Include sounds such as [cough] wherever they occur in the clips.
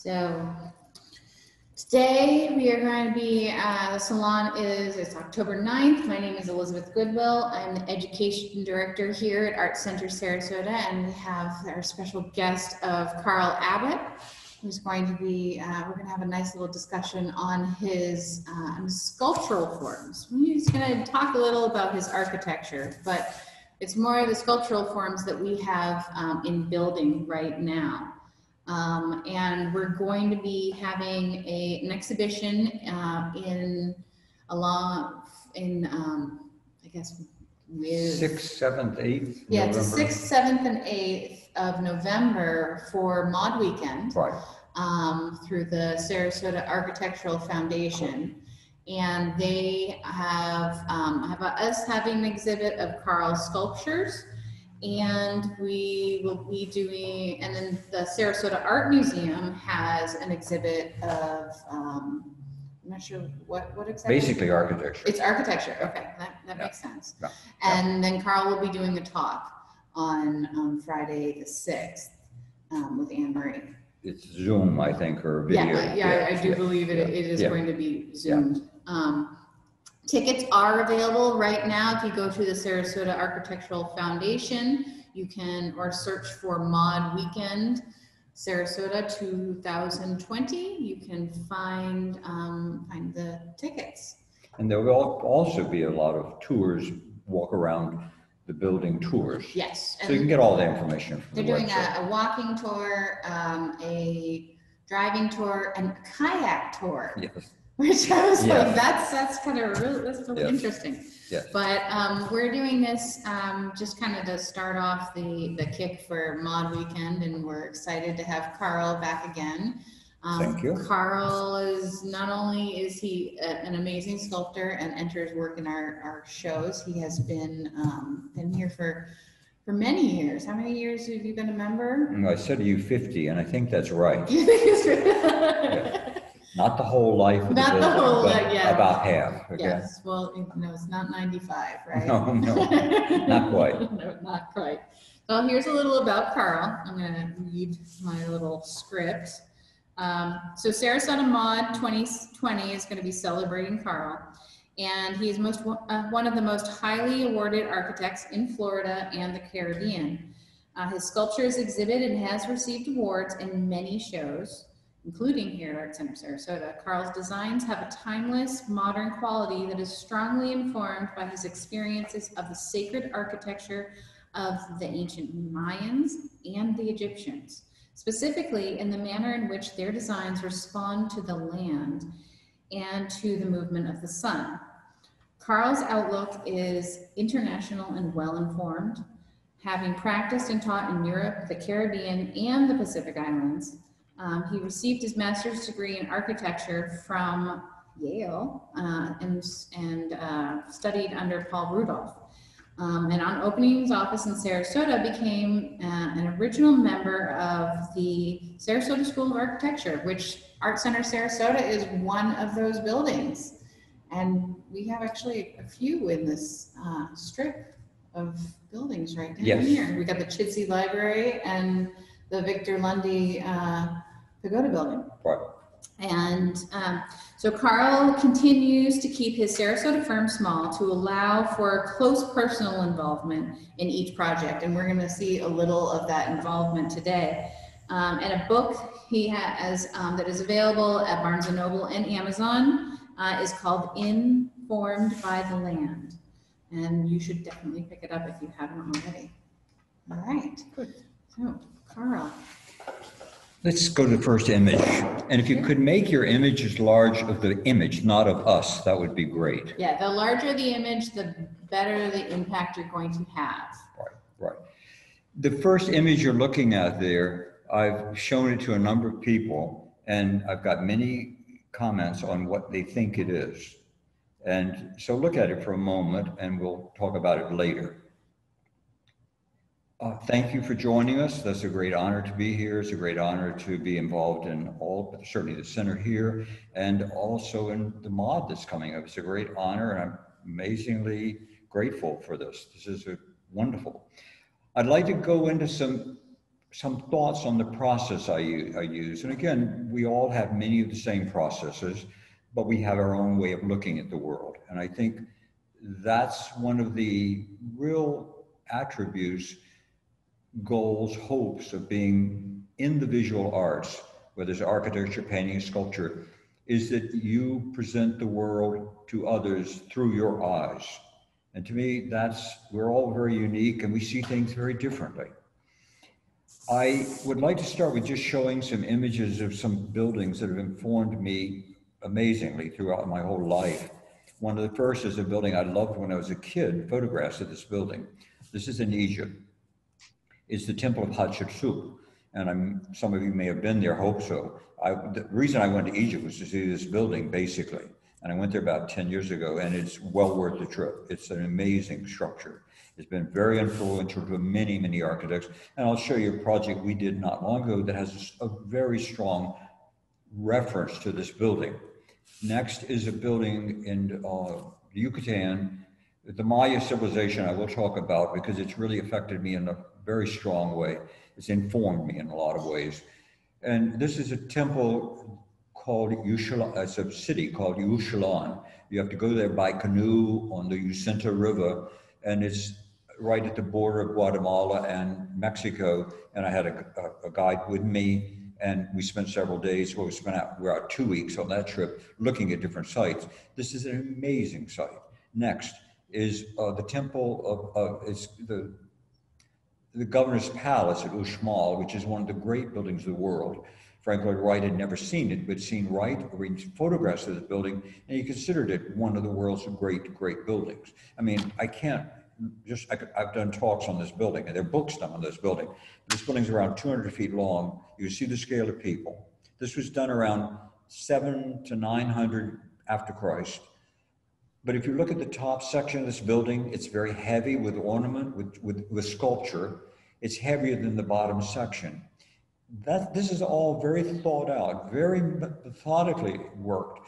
So today we are going to be, uh, the salon is, it's October 9th. My name is Elizabeth Goodwill. I'm the education director here at Art Center Sarasota and we have our special guest of Carl Abbott who's going to be, uh, we're going to have a nice little discussion on his um, sculptural forms. He's going to talk a little about his architecture, but it's more of the sculptural forms that we have um, in building right now. Um, and we're going to be having a, an exhibition uh, in along in um, I guess with Sixth, seventh, eighth? yeah, it's the sixth, seventh, and eighth of November for Mod Weekend Right, um, through the Sarasota Architectural Foundation. And they have, um, have us having an exhibit of Carl's sculptures. And we will be doing, and then the Sarasota Art Museum has an exhibit of, um, I'm not sure what, what exactly. basically architecture. It's architecture, okay, that, that Yeah. makes sense. Yeah. And then Carl will be doing a talk on, um, Friday the sixth, um, with Anne Marie. It's Zoom, I think, or video. I- yeah, I do yeah. believe it, it is Yeah. going to be zoomed. Um, tickets are available right now. If you go to the Sarasota Architectural Foundation, you can, or search for Mod Weekend Sarasota 2020, you can find, um, find the tickets. And there will also be a lot of tours, walk around the building tours. Yes. So you can get all the information from They're the doing website. a, a walking tour, um, a driving tour, and a kayak tour. Yes, [laughs] Which I was Yeah. like, that's, that's kind of really, that's really Yes. interesting. yes. But, um, we're doing this, um, just kind of to start off the, the kick for Mod Weekend and we're excited to have Carl back again. Um, Thank you. Carl is, not only is he a- an amazing sculptor and enters work in our, our shows, he has been, um, been here for, for many years. How many years have you been a member? Mm, I said you 50, and I think that's right. [laughs] You think it's- [laughs] Not the whole life of the Not the building, whole but life, yeah. About half, okay? Yes, well, no, it's not ninety-five, right? No, no, not quite. [laughs] No, not quite. Well, here's a little about Carl. I'm gonna read my little script. Um, so Sarasota Mod 2020 is gonna be celebrating Carl. And he is most, uh, one of the most highly awarded architects in Florida and the Caribbean. Uh, his sculptures exhibit and has received awards in many shows, including here at Art Center Sarasota. Carl's designs have a timeless, modern quality that is strongly informed by his experiences of the sacred architecture of the ancient Mayans and the Egyptians, specifically in the manner in which their designs respond to the land and to the movement of the sun. Carl's outlook is international and well-informed, having practiced and taught in Europe, the Caribbean, and the Pacific Islands. Um, he received his master's degree in architecture from Yale uh, and, and uh, studied under Paul Rudolph. Um, and on opening his office in Sarasota, became uh, an original member of the Sarasota School of Architecture, which Art Center Sarasota is one of those buildings. And we have actually a few in this uh, strip of buildings right down Yes. here. We got the Chidsey Library and the Victor Lundy uh, Pagoda Building. Right. And um, so Carl continues to keep his Sarasota firm small to allow for close personal involvement in each project. And we're going to see a little of that involvement today. Um, and a book he has um, that is available at Barnes and Noble and Amazon uh, is called Informed by the Land. And you should definitely pick it up if you haven't already. All right. Good. So, Carl. Let's go to the first image. And if you could make your image as large of the image, not of us, that would be great. Yeah, the larger the image, the better the impact you're going to have. Right, right. The first image you're looking at there, I've shown it to a number of people, and I've got many comments on what they think it is. And so look at it for a moment, and we'll talk about it later. Uh, thank you for joining us. That's a great honor to be here. It's a great honor to be involved in all, but certainly the center here, and also in the mod that's coming up. It's a great honor, and I'm amazingly grateful for this. This is a wonderful. I'd like to go into some some thoughts on the process I use. And again, we all have many of the same processes, but we have our own way of looking at the world. And I think that's one of the real attributes, goals, hopes of being in the visual arts, whether it's architecture, painting, sculpture, is that you present the world to others through your eyes. And to me, that's, we're all very unique and we see things very differently. I would like to start with just showing some images of some buildings that have informed me amazingly throughout my whole life. One of the first is a building I loved when I was a kid, photographs of this building. This is in Egypt. It's the Temple of Hatshepsut. And I'm, some of you may have been there, hope so. I, the reason I went to Egypt was to see this building, basically. And I went there about 10 years ago, and it's well worth the trip. It's an amazing structure. It's been very influential to many, many architects. And I'll show you a project we did not long ago that has a very strong reference to this building. Next is a building in uh, Yucatan, the Maya civilization I will talk about because it's really affected me in a very strong way. It's informed me in a lot of ways. And this is a temple called Yaxchilan, it's a city called Yaxchilan. You have to go there by canoe on the Usumacinta River, and it's right at the border of Guatemala and Mexico. And I had a, a, a guide with me, and we spent several days. Well, we spent out, we we're out two weeks on that trip looking at different sites. This is an amazing site. Next is uh, the temple of, uh, it's the the governor's palace at Uxmal, which is one of the great buildings of the world. Frank Lloyd Wright had never seen it, but seen Wright read photographs of this building, and he considered it one of the world's great, great buildings. I mean, I can't just, I, have done talks on this building, and there are books done on this building. This building's around 200 feet long. You see the scale of people. This was done around seven to 900 after Christ. But if you look at the top section of this building, it's very heavy with ornament, with, with, with sculpture. It's heavier than the bottom section. That, this is all very thought out, very methodically worked.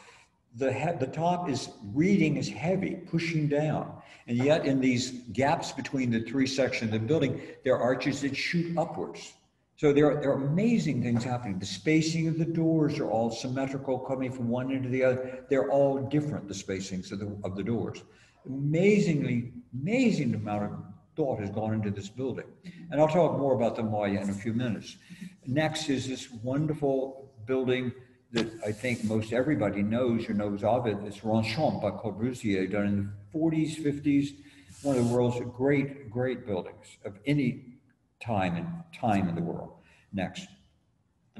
The, the top is reading is heavy, pushing down. And yet in these gaps between the three sections of the building, there are arches that shoot upwards. So there are, there are amazing things happening. The spacing of the doors are all symmetrical, coming from one end to the other. They're all different, the spacings of the, of the doors. Amazingly, amazing amount of thought has gone into this building. And I'll talk more about the Maya in a few minutes. Next is this wonderful building that I think most everybody knows or knows of it. It's Ronchamp by Corbusier, done in the 40s, 50s. One of the world's great, great buildings of any time and time in the world. Next.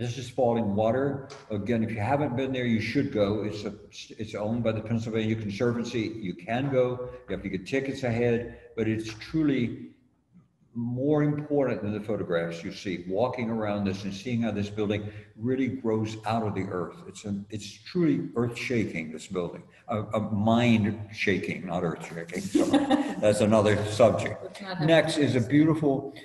This is Fallingwater. Again, if you haven't been there, you should go. It's a, it's owned by the Pennsylvania Conservancy. You can go. You have to get tickets ahead, but it's truly more important than the photographs you see. Walking around this and seeing how this building really grows out of the earth. It's a, it's truly earth shaking. This building, a, a mind shaking, not earth shaking. So [laughs] that's another subject. Next is a beautiful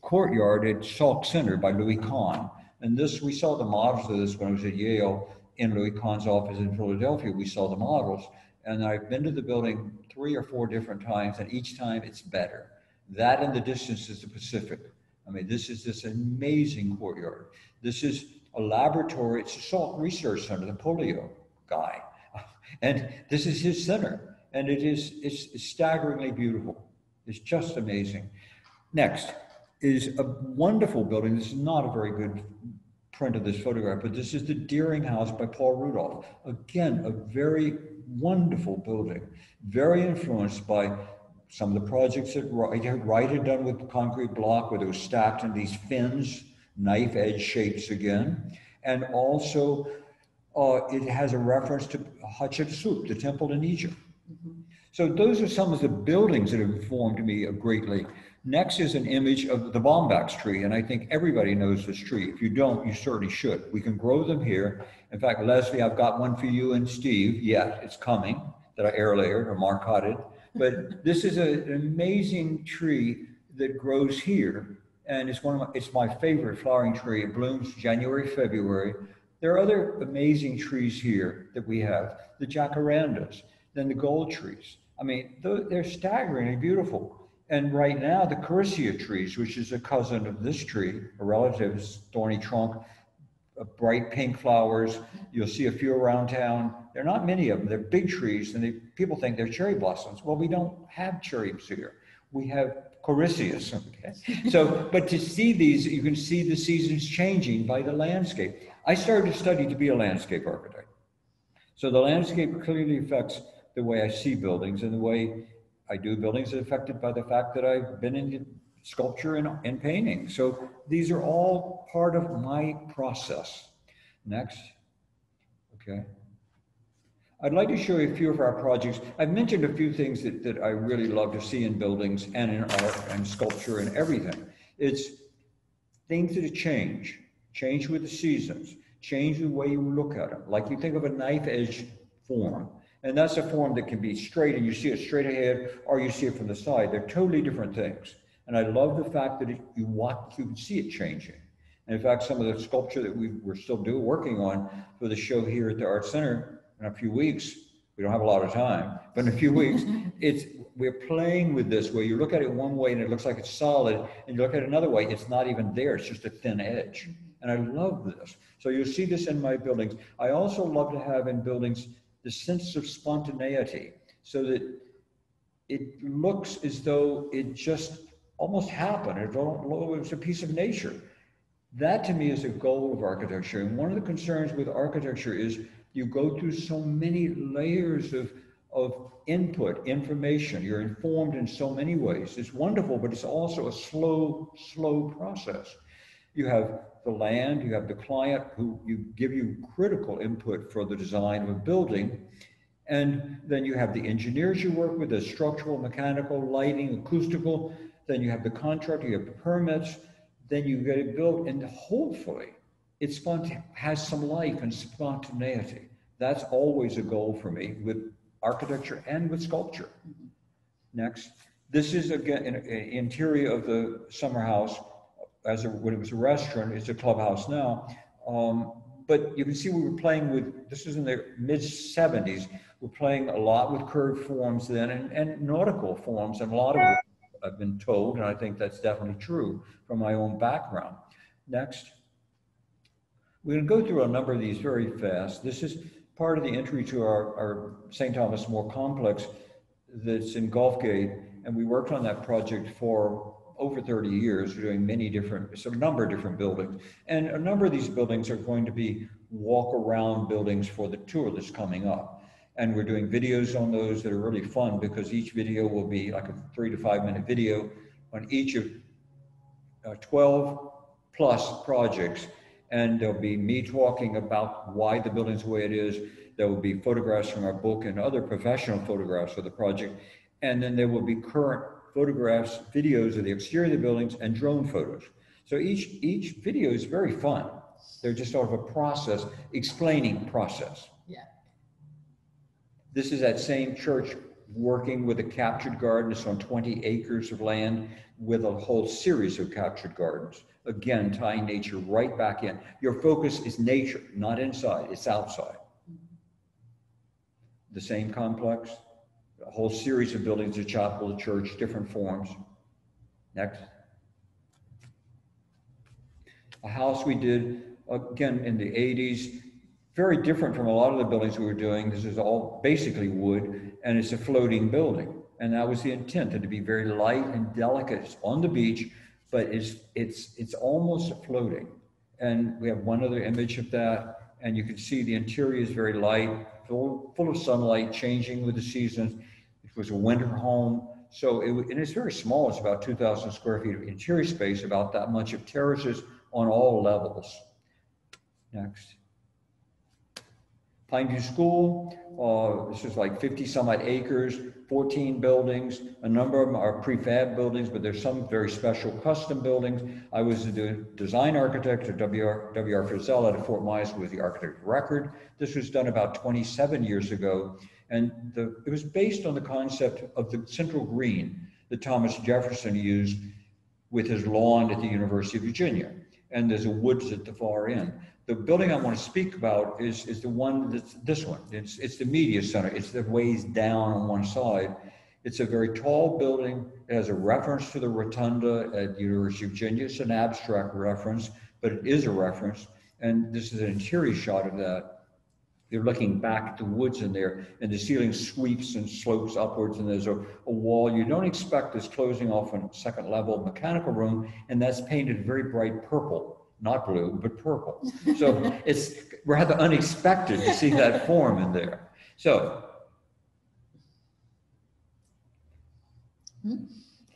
courtyard at Salk Center by Louis Kahn. And this, we saw the models of this when I was at Yale in Louis Kahn's office in Philadelphia. We saw the models. And I've been to the building three or four different times, and each time it's better. That in the distance is the Pacific. I mean, this is this amazing courtyard. This is a laboratory, it's a Salk Research Center, the polio guy. [laughs] And this is his center. And it is it's staggeringly beautiful. It's just amazing. Next, is a wonderful building. This is not a very good print of this photograph, but this is the Deering House by Paul Rudolph. Again, a very wonderful building, very influenced by some of the projects that Wright had done with concrete block, where it was stacked in these fins, knife edge shapes again. And also, uh, it has a reference to Hatshepsut, the temple in Egypt. Mm -hmm. So those are some of the buildings that have informed me greatly. Next is an image of the bombax tree, and I think everybody knows this tree. If you don't, you certainly should. We can grow them here. In fact, Leslie, I've got one for you and Steve. Yeah, it's coming that I air layered or marcotted. But this is a, an amazing tree that grows here, and it's one of my, it's my favorite flowering tree. It blooms January, February. There are other amazing trees here that we have, the jacarandas, then the gold trees. I mean, they're staggeringly beautiful. And right now, the Chorisia trees, which is a cousin of this tree, a relative, thorny trunk, uh, bright pink flowers. You'll see a few around town. There are not many of them. They're big trees, and they, people think they're cherry blossoms. Well, we don't have cherries here. We have Chorisias. Okay, so but to see these, you can see the seasons changing by the landscape. I started to study to be a landscape architect. So the landscape clearly affects the way I see buildings and the way I do buildings affected by the fact that I've been in sculpture and, and painting. So these are all part of my process. Next. Okay. I'd like to show you a few of our projects. I've mentioned a few things that, that I really love to see in buildings and in art and sculpture and everything. It's things that change, change with the seasons, change the way you look at them. Like you think of a knife edge form, and that's a form that can be straight and you see it straight ahead or you see it from the side. They're totally different things. And I love the fact that it, you watch, you can see it changing. And in fact, some of the sculpture that we, we're still doing, working on for the show here at the Art Center in a few weeks, we don't have a lot of time, but in a few weeks, [laughs] it's, we're playing with this where you look at it one way and it looks like it's solid, and you look at it another way, it's not even there, it's just a thin edge. Mm-hmm. And I love this. So you'll see this in my buildings. I also love to have in buildings the sense of spontaneity so that it looks as though it just almost happened. It was a piece of nature. That to me is a goal of architecture. And one of the concerns with architecture is you go through so many layers of, of input, information. You're informed in so many ways. It's wonderful, but it's also a slow, slow process. You have the land, you have the client who you give you critical input for the design of a building. And then you have the engineers you work with, the structural, mechanical, lighting, acoustical. Then you have the contractor, you have the permits. Then you get it built, and hopefully it has some life and spontaneity. That's always a goal for me with architecture and with sculpture. Mm-hmm. Next, this is again an interior of the summer house. As a, when it was a restaurant, it's a clubhouse now. Um, but you can see we were playing with. This is in the mid 70s. We're playing a lot with curved forms then, and, and nautical forms, and a lot of I've been told, and I think that's definitely true from my own background. Next. We're going to go through a number of these very fast. This is part of the entry to our, our St. Thomas More complex that's in Gulfgate, and we worked on that project for over 30 years, doing many different, a number of different buildings. And a number of these buildings are going to be walk around buildings for the tour that's coming up. And we're doing videos on those that are really fun because each video will be like a three to five minute video on each of uh, 12 plus projects and there'll be me talking about why the building's the way it is. There will be photographs from our book and other professional photographs of the project. And then there will be current photographs, videos of the exterior of the buildings and drone photos. So each, each video is very fun. They're just sort of a process, explaining process. Yeah. This is that same church working with a captured garden. It's on 20 acres of land with a whole series of captured gardens again, tying nature right back in. Your focus is nature, not inside, it's outside. Mm-hmm. The same complex, a whole series of buildings, a chapel, a church, different forms. Next. A house we did, again, in the 80s, very different from a lot of the buildings we were doing. This is all basically wood, and it's a floating building. And that was the intent, to be very light and delicate. It's on the beach, but it's it's it's almost floating. And we have one other image of that, and you can see the interior is very light, full, full of sunlight, changing with the seasons. It was a winter home, so it, and it's very small. It's about 2,000 square feet of interior space, about that much of terraces on all levels. Next. Pineview School, uh, this is like 50 some odd acres, 14 buildings. A number of them are prefab buildings, but there's some very special custom buildings. I was the design architect at WR, WR Frizzell at Fort Myers with the architect record. This was done about 27 years ago. And the, it was based on the concept of the central green that Thomas Jefferson used with his lawn at the University of Virginia. And there's a woods at the far end the building I want to speak about is, is the one that's this one. It's, it's the media center. It's the ways down on one side. It's a very tall building. It has a reference to the rotunda at the University of Virginia. It's an abstract reference, but it is a reference. And this is an interior shot of that. You're looking back at the woods in there, and the ceiling sweeps and slopes upwards, and there's a, a wall you don't expect is closing off on second level mechanical room, and that's painted very bright purple, not blue, but purple. [laughs] So it's rather unexpected to see that form in there. So hmm?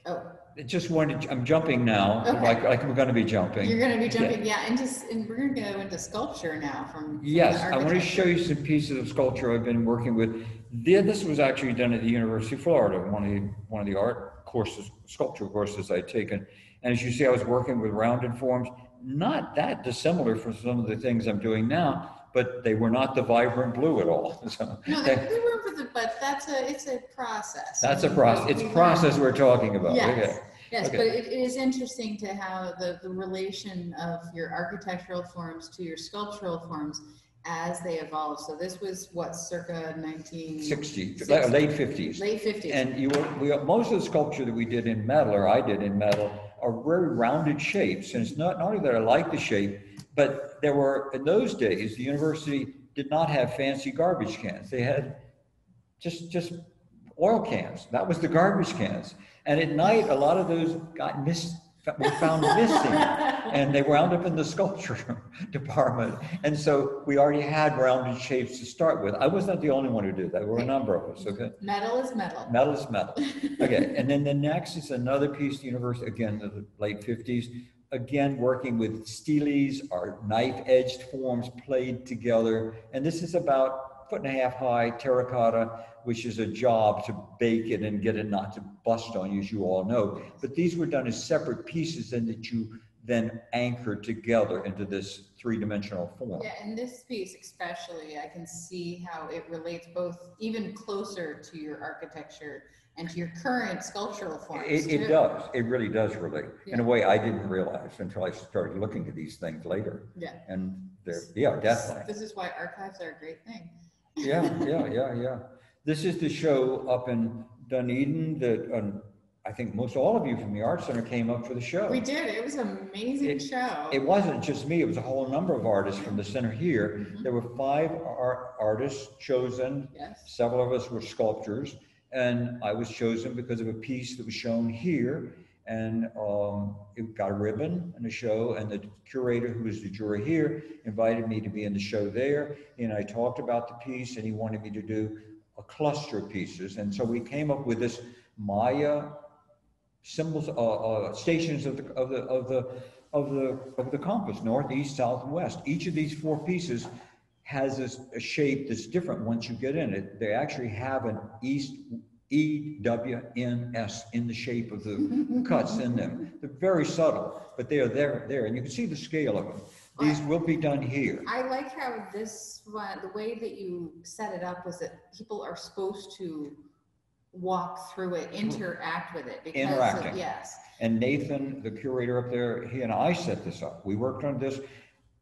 Oh, I just wanted, I'm jumping now, Okay. like, like we're gonna be jumping. you're gonna be jumping, yeah, and just, and we're gonna go into sculpture now from. from the Yes, I want to architecture. show you some pieces of sculpture I've been working with. Th- This was actually done at the University of Florida, one of the, one of the art courses, sculpture courses I'd taken. And as you see, I was working with rounded forms, not that dissimilar from some of the things I'm doing now, but they were not the vibrant blue at all. [laughs] So No, they- were, the- but that's a, it's a process. that's a process, it's process we're talking about. Yes, Okay. yes, Okay. but it is interesting to how the, the relation of your architectural forms to your sculptural forms as they evolve. So this was what, circa nineteen? 60, Sixty. late 50s. Late fifties. And you, will- we, most of the sculpture that we did in metal, or I did in metal, are very rounded shapes. And it's not, not only that I like the shape, but there were, in those days, the university did not have fancy garbage cans. They had just, just oil cans. That was the garbage cans. And at night, a lot of those got missed, were found [laughs] missing. And they wound up in the sculpture [laughs] department. And so we already had rounded shapes to start with. I was not the only one who did that. There were a number of us, okay? Metal is metal. Metal is metal. [laughs] Okay, and then the next is another piece, the university, again, the late fifties. Again, working with steelies, our knife-edged forms played together. And this is about foot and a half high terracotta, which is a job to bake it and get it not to bust on you, as you all know. But these were done as separate pieces and that you then anchor together into this three-dimensional form. Yeah, in this piece especially, I can see how it relates both even closer to your architecture and to your current sculptural forms. It, it too. does, it really does relate, in a way I didn't realize until I started looking at these things later. Yeah. And they're, yeah, definitely. This is why archives are a great thing. Yeah, [laughs] yeah, yeah, yeah. This is the show up in Dunedin that, um, I think most all of you from the Art Center came up for the show. We did, it was an amazing It- show. It wasn't just me, it was a whole number of artists from the center here. Mhm. There were five art, artists chosen Yes, Several of us were sculptors, and I was chosen because of a piece that was shown here. And um, it got a ribbon in the show, and the curator, who was the jury here, invited me to be in the show there. And I talked about the piece, and he wanted me to do a cluster of pieces. And so we came up with this Maya symbols, uh, uh, stations of the, of the, of the, of the, of the compass, north, east, south, and west. Each of these four pieces has this, a shape that's different once you get in it. They actually have an east, E, W, N, S in the shape of the [laughs] cuts in them. They're very subtle, but they are there, there, and you can see the scale of them. These will be done here. I like how this one, the way that you set it up was that people are supposed to walk through it, mm-hmm. interact with it. because of- Interacting. Yes, And Nathan, the curator up there, he and I set this up. We worked on this.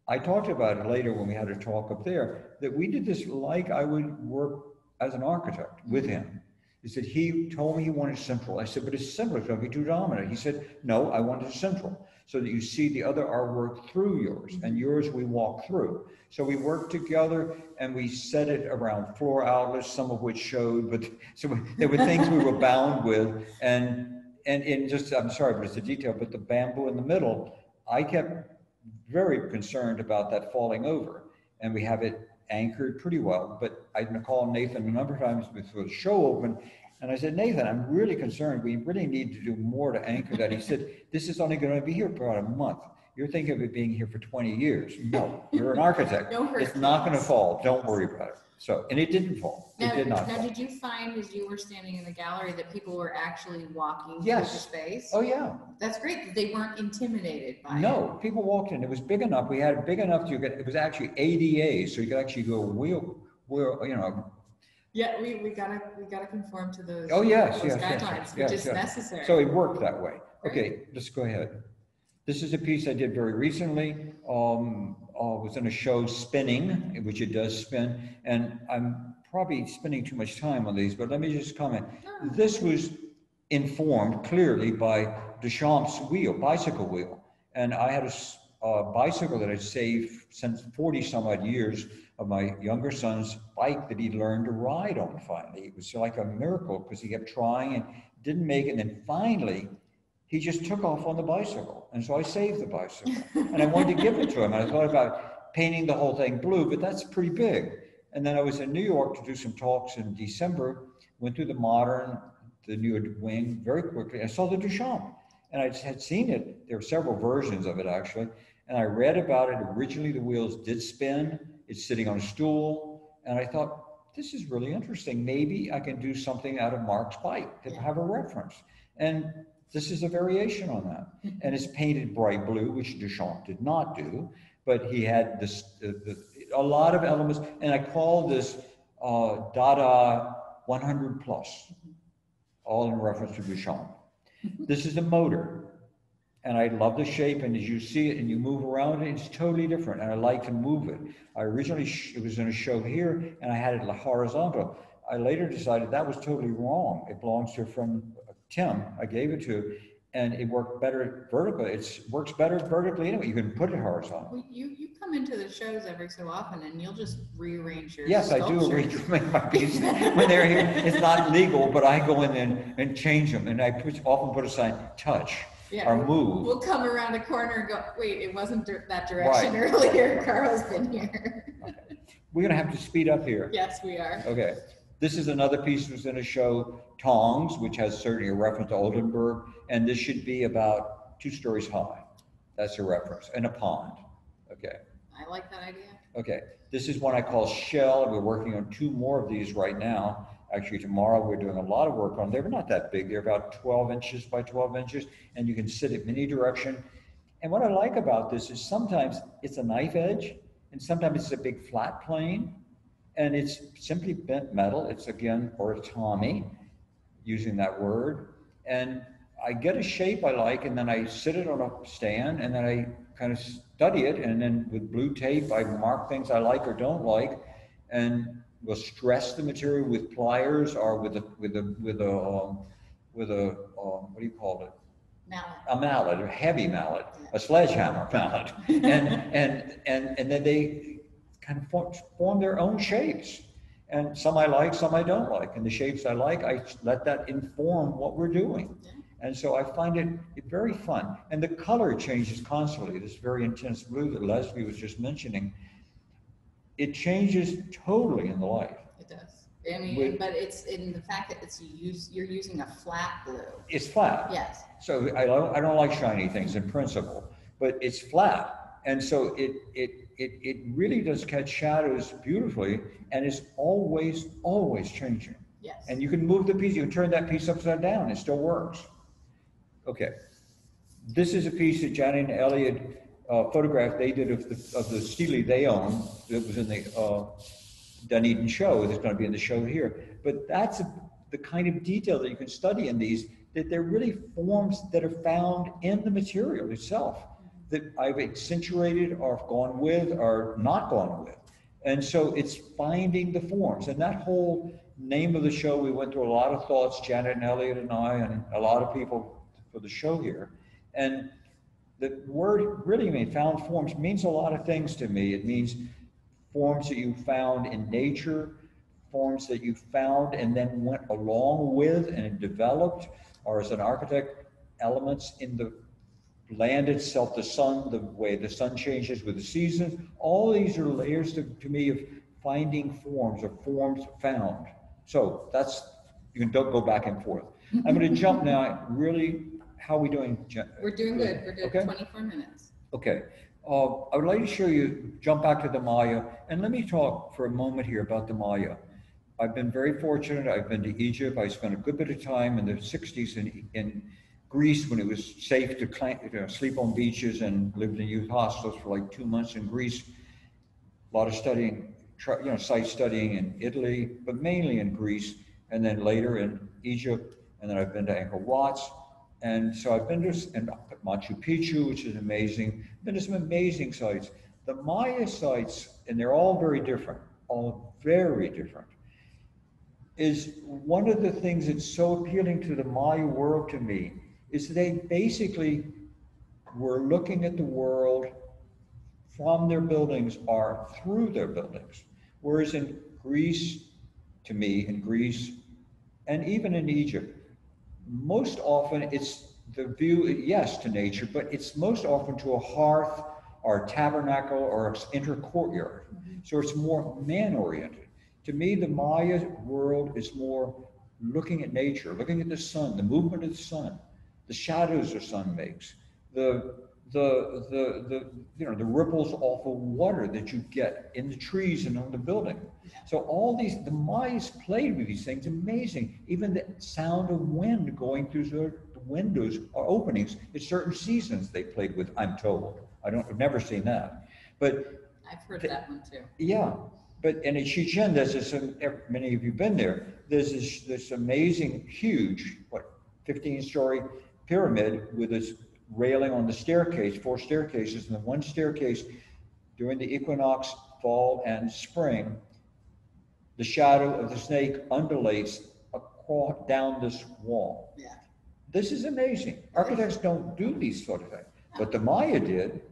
I talked about it later when we had a talk up there, that we did this like I would work as an architect with him. He said, he told me he wanted central. I said, but it's simple, it's gonna be too dominant. He said, no, I wanted central, so that you see the other artwork through yours, and yours we walk through. So we worked together and we set it around floor outlets, some of which showed, but, [laughs] so there were things we were bound with. And, and, in just, I'm sorry, but it's a detail, but the bamboo in the middle, I kept very concerned about that falling over. And we have it anchored pretty well, but I called Nathan a number of times before the show opened. And I said, Nathan, I'm really concerned. We really need to do more to anchor that. He said, this is only going to be here for about a month. You're thinking of it being here for 20 years. No, you're an architect. [laughs] No It's not going to fall. Don't worry about it. So, and it didn't fall. It Now, did not now, fall. did you find as you were standing in the gallery that people were actually walking through the Yes. space? Oh, yeah. That's great, that they weren't intimidated by it. No, people walked in. It was big enough. We had it big enough to get, it was actually ADA, so you could actually go wheel, wheel, you know. Yeah, we, we gotta, we gotta conform to those. Oh, yes, those yes, yes, Guidelines, yes, which is yes. necessary. So it worked that way. Okay, just go ahead. This is a piece I did very recently. Um, uh, was in a show spinning, which it does spin, and I'm probably spending too much time on these, but let me just comment. Oh. This was informed clearly by Duchamp's wheel, bicycle wheel. And I had a bicycle that I'd saved since 40 some odd years of my younger son's bike that he learned to ride on finally. It was like a miracle because he kept trying and didn't make it. And then finally, he just took off on the bicycle. And so I saved the bicycle. And I wanted to give it to him. And I thought about painting the whole thing blue, but that's pretty big. And then I was in New York to do some talks in December, went through the modern, the new wing very quickly. I saw the Duchamp and I had seen it. There were several versions of it actually. And I read about it. Originally, the wheels did spin. It's sitting on a stool. And I thought, this is really interesting. Maybe I can do something out of Mark's bike to have a reference. And this is a variation on that. Mm-hmm. And it's painted bright blue, which Duchamp did not do. But he had this, the, the, a lot of elements. And I call this uh, Dada 100 plus, mm-hmm. all in reference to Duchamp. Mm-hmm. This is a motor. And I love the shape, and as you see it and you move around it, it's totally different, and I like to move it. I originally, sh- it was in a show here, and I had it horizontal. I later decided that was totally wrong. It belongs to from Tim, I gave it to, and it worked better vertically. It works better vertically anyway. You can put it horizontal. Well, you, you come into the shows every so often and you'll just rearrange your Yes, I do rearrange [laughs] my pieces [laughs] when they're here. It's not legal, but I go in and, and change them, and I put, often put a sign, touch Yeah, or move. We'll come around a corner and go, wait, it wasn't that direction [laughs] earlier. Carl's been here. We're gonna have to speed up here. Yes, we are. Okay, this is another piece that was in a show, Tongs, which has certainly a reference to Oldenburg, and this should be about two stories high. That's a reference, and a pond. Okay, I like that idea. okay. This is one I call Shell. and We're working on two more of these right now. Actually, tomorrow we're doing a lot of work on. Them. They're not that big. They're about 12 inches by 12 inches, and you can sit at any direction. And what I like about this is sometimes it's a knife edge, and sometimes it's a big flat plane, and it's simply bent metal. It's again origami, using that word. And I get a shape I like, and then I sit it on a stand, and then I kind of study it, and then with blue tape, I mark things I like or don't like, and will stress the material with pliers or with a with a with a um, with a um, what do you call it? Mallet. a mallet, a heavy mallet, a sledgehammer [laughs] mallet, and and and and then they kind of form, form their own shapes. And some I like, some I don't like. And the shapes I like, I let that inform what we're doing. And so I find it, it very fun. And the color changes constantly. This very intense blue that Leslie was just mentioning, it changes totally in the light. It does. I mean, With- but it's in the fact that it's use, you're using a flat blue. It's flat. Yes. So I don't, I don't like shiny things in principle, but it's flat. And so it, it, it, it really does catch shadows beautifully and it's always, always changing. Yes. And you can move the piece, you can turn that piece upside down, it still works. Okay. This is a piece that Janet and Elliot uh, photographed, they did of the, of the Steely they own, that was in the uh, Dunedin show, that's gonna be in the show here. But that's a- the kind of detail that you can study in these, that they're really forms that are found in the material itself, that I've accentuated or gone with or not gone with. And so it's finding the forms. And that whole name of the show, we went through a lot of thoughts, Janet and Elliot and I, and a lot of people for the show here. And the word really mean found forms means a lot of things to me. It means forms that you found in nature, forms that you found and then went along with and developed, or as an architect, elements in the land itself, the sun, the way the sun changes with the seasons. All these are layers to, to me of finding forms or forms found. So that's, you can don't go back and forth. I'm going [laughs] to jump now. Really, how are we doing? We're doing good. We're Okay. doing 24 minutes. Okay, uh, I would like to show you, jump back to the Maya, and let me talk for a moment here about the Maya. I've been very fortunate. I've been to Egypt. I spent a good bit of time in the 60s in, in Greece when it was safe to know, sleep on beaches and lived in youth hostels for like two months in Greece. A lot of studying, you know, site studying in Italy, but mainly in Greece, and then later in Egypt. And then I've been to Angkor Wat's And so I've been to and Machu Picchu, which is amazing. Been to some amazing sites. The Maya sites, and they're all very different, all very different. Is one of the things that's so appealing to the Maya world to me is they basically were looking at the world from their buildings or through their buildings. Whereas in Greece, to me, in Greece, and even in Egypt, most often it's the view, yes, to nature, but it's most often to a hearth or a tabernacle or an inner courtyard. Mm-hmm. So it's more man oriented. To me, the Maya world is more looking at nature, looking at the sun, the movement of the sun, the shadows the sun makes, the the the the you know the ripples off of water that you get in the trees and on the building. So all these the Mayas played with these things, amazing. Even the sound of wind going through the windows or openings at certain seasons they played with. I'm told. I don't. I've never seen that, but I've heard that one too. yeah, but and in Chichen, there's this, um, many of you been there, there's this, this amazing, huge, what, 15-story pyramid with its railing on the staircase, four staircases, and the one staircase during the equinox, fall and spring, the shadow of the snake undulates across, down this wall. Yeah. This is amazing. Architects don't do these sort of things, but the Maya did.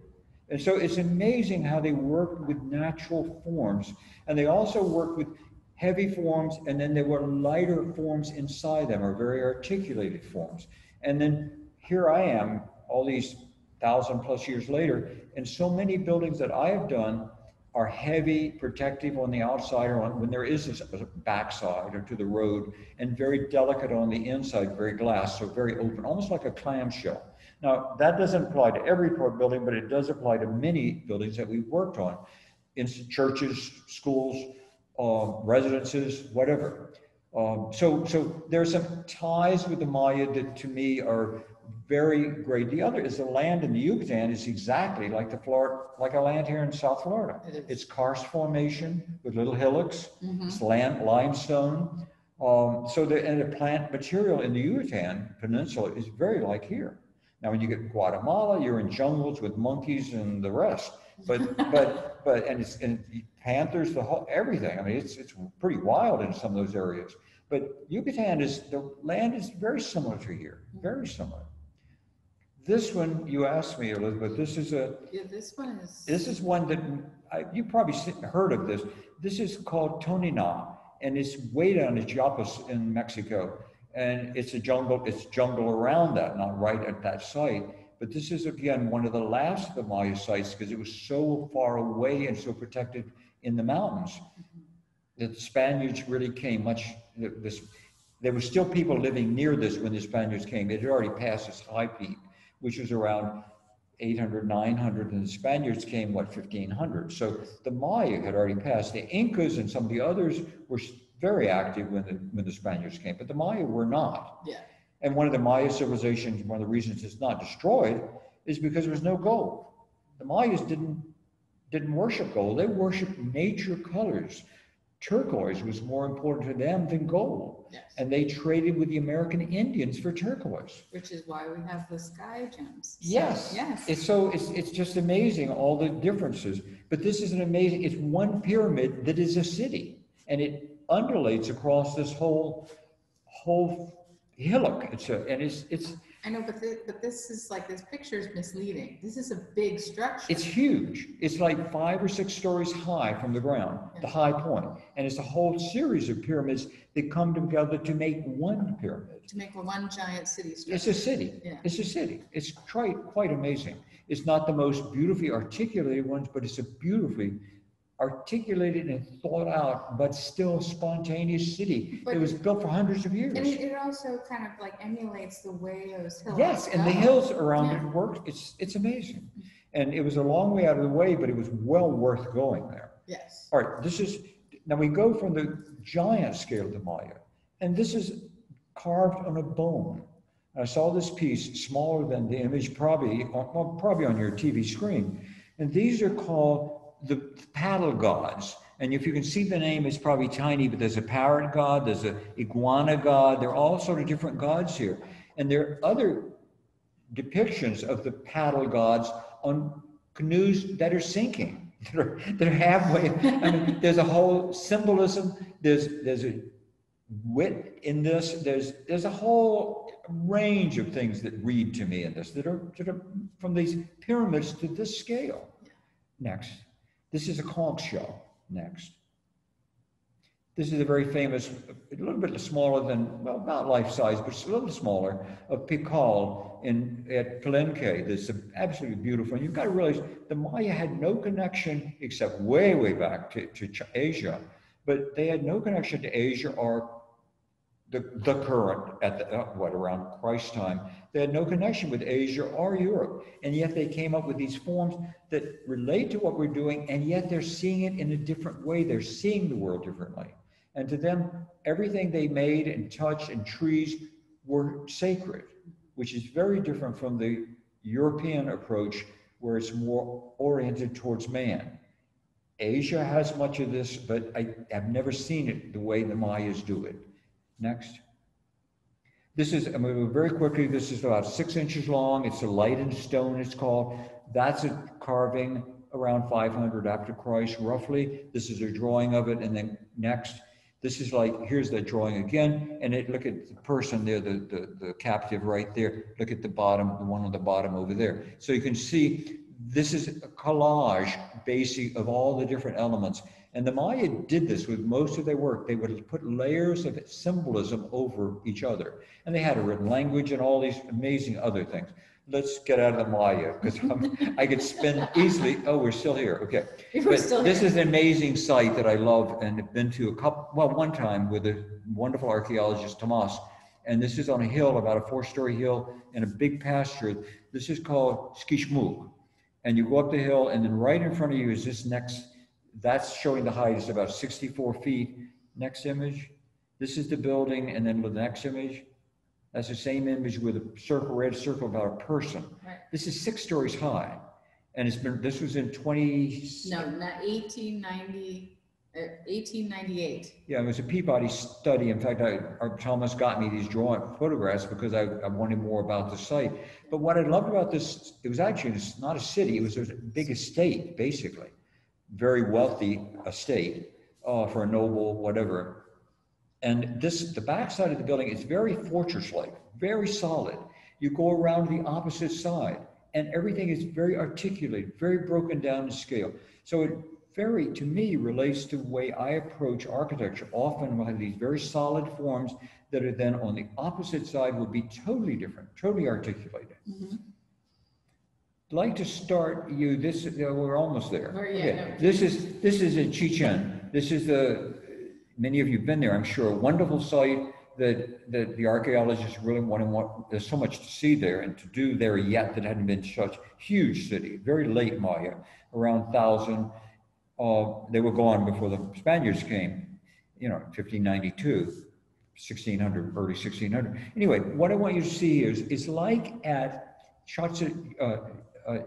And so it's amazing how they worked with natural forms. And they also worked with heavy forms, and then there were lighter forms inside them, or very articulated forms. And then here I am, all these thousand plus years later, and so many buildings that I have done are heavy, protective on the outside or on, when there is this backside or to the road, and very delicate on the inside, very glass, so very open, almost like a clamshell. Now, that doesn't apply to every building, but it does apply to many buildings that we've worked on, in churches, schools, um, residences, whatever. Um, so, so are some ties with the Maya that to me are very great. The other is the land in the Yucatan is exactly like the Florida, like a land here in South Florida. It. It's karst formation with little hillocks. Mhm. It's land, limestone. Um, so the, and the plant material in the Yucatan Peninsula is very like here. Now, when you get Guatemala, you're in jungles with monkeys and the rest. But, but, but, and it's, and panthers, the whole, everything. I mean, it's, it's pretty wild in some of those areas. But Yucatan is, the land is very similar to here, very similar. This one, you asked me, Elizabeth, this is a, Yeah, this one is. this is one that I, you probably heard of this. This is called Tonina, and it's way down in Chiapas in Mexico. And it's a jungle, it's jungle around that, not right at that site. But this is again one of the last of the Maya sites because it was so far away and so protected in the mountains mm-hmm. that the Spaniards really came much. This, there were still people living near this when the Spaniards came. They had already passed this high peak, which was around 800, 900, and the Spaniards came, what, 1500. So the Maya had already passed. The Incas and some of the others were very active when the, when the Spaniards came, but the Maya were not. Yeah. And one of the Maya civilizations, one of the reasons it's not destroyed is because there was no gold. The Mayas didn't, didn't worship gold. They worshiped nature colors. Turquoise was more important to them than gold. Yes. And they traded with the American Indians for turquoise. Which is why we have the sky gems. So, Yes. Yes. It's so, it's, it's just amazing, all the differences. But this is an amazing, it's one pyramid that is a city. And it undulates across this whole, whole hillock. It's a, and it's, it's, I know, but this, but this is like, this picture is misleading. This is a big structure. it's huge. It's like five or six stories high from the ground, the high. And it's a whole series of pyramids that come together to make one pyramid. To make one giant city It's a city. Yeah. It's a city. It's quite, quite amazing. It's not the most beautifully articulated ones, but it's a beautifully articulated and thought out, but still spontaneous city. But It was built for hundreds of years. And it, it also kind of like emulates the way those hills. Yes, and the hills around Yeah. it work. It's, it's amazing. And it was a long way out of the way, but it was well worth going there. Yes. All right, this is, now we go from the giant scale of the Maya, and this is carved on a bone. I saw this piece smaller than the image, probably, well, probably on your TV screen. And these are called the paddle gods. And if you can see the name, it's probably tiny, but there's a parrot god, there's a iguana god. There are all sort of different gods here. And there are other depictions of the paddle gods on canoes that are sinking. [laughs] That are, that are halfway. I mean, there's a whole symbolism. There's there's a wit in this. There's there's a whole range of things that read to me in this that are that are from these pyramids to this scale. Next, this is a conch shell. Next. This is a very famous, a little bit smaller than, well, not life size, but a little smaller, of Pakal in, at Palenque. This is absolutely beautiful. And you've got to realize the Maya had no connection, except way, way back to, to Asia, but they had no connection to Asia or the, the current at the, uh, what, around Christ's time. They had no connection with Asia or Europe. And yet they came up with these forms that relate to what we're doing, and yet they're seeing it in a different way. They're seeing the world differently. And to them, everything they made and touched and trees were sacred, which is very different from the European approach where it's more oriented towards man. Asia has much of this, but I have never seen it the way the Mayas do it. Next. This is, I'm going to move very quickly. This is about six inches long. It's a lintel stone, it's called. That's a carving around 500 after Christ, roughly. This is a drawing of it. And then next, this is like, here's the drawing again, and it, look at the person there, the, the, the captive right there. Look at the bottom, the one on the bottom over there. So you can see this is a collage basic of all the different elements. And the Maya did this with most of their work. They would put layers of symbolism over each other. And they had a written language and all these amazing other things. Let's get out of the Maya because [laughs] I could spend easily. Oh, we're still here. Okay. [laughs] We're But still this here. is an amazing site that I love and have been to a couple, well, one time with a wonderful archaeologist, Tomas. And this is on a hill, about a four-story hill in a big pasture. This is called Xkichmook. And you go up the hill and then right in front of you is this next, that's showing the height is about 64 feet. Next image. This is the building and then the next image. That's the same image with a circle, red circle about a person. Right. This is six stories high. And it's been, this was in 20. No, not eighteen ninety, uh, eighteen ninety-eight. Yeah, it was a Peabody study. In fact, I, Thomas got me these drawing photographs because I, I wanted more about the site. But what I loved about this, it was actually, it's not a city, it was a big estate, basically. Very wealthy estate, uh, for a noble, whatever. And this, the backside of the building is very fortress-like, very solid. You go around the opposite side and everything is very articulated, very broken down in scale. So it very, to me, relates to the way I approach architecture. Often we'll have these very solid forms that are then on the opposite side will be totally different, totally articulated. Mhm. I'd like to start you, this, yeah, we're almost there. Yeah, Okay, no. This is, this is in Chichen. This is the, many of you have been there, I'm sure, a wonderful site that, that the archaeologists really want to want, there's so much to see there and to do there yet that hadn't been such huge city, very late Maya, around thousand. Uh, they were gone before the Spaniards came, you know, 1592, 1600, early 1600. Anyway, what I want you to see is, it's like at Chatsu- uh, uh,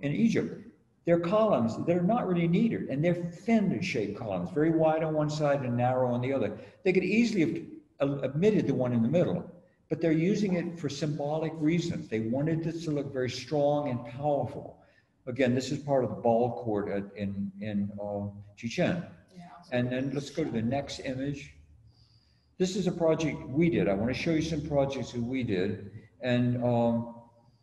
in Egypt. They're columns that are not really needed, and they're fin-shaped columns, very wide on one side and narrow on the other. They could easily have omitted the one in the middle, but they're using it for symbolic reasons. They wanted this to look very strong and powerful. Again, this is part of the ball court at, in in uh, Chichen. Yeah. And then let's go to the next image. This is a project we did. I want to show you some projects that we did. And um,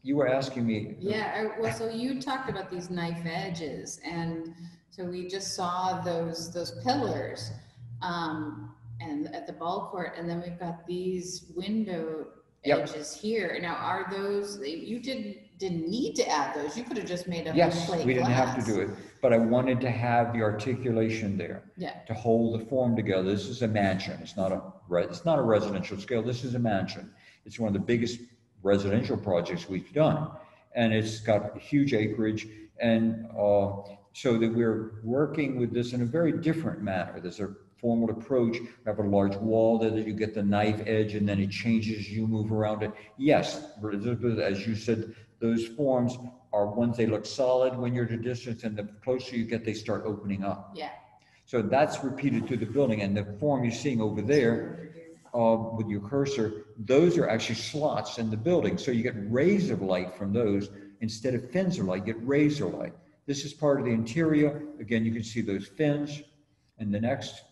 you were asking me. Yeah, I, well, so you talked about these knife edges, and so we just saw those, those pillars, um, and at the ball court, and then we've got these window Yep. edges here. Now, are those, you didn't, didn't need to add those, you could have just made a Yes, plate we didn't have to do it, but I wanted to have the articulation there Yeah, to hold the form together. This is a mansion. It's not a, it's not a residential scale. This is a mansion. It's one of the biggest residential projects we've done. And it's got huge acreage and, uh, so that we're working with this in a very different manner. There's a formal approach. We have a large wall there that you get the knife edge and then it changes, as you move around it. Yes, as you said, those forms are ones they look solid when you're at a distance and the closer you get, they start opening up. yeah. So that's repeated through the building and the form you're seeing over there uh, with your cursor, those are actually slots in the building. So you get rays of light from those instead of fins of light, you get rays of light. This is part of the interior. Again, you can see those fins. And the next,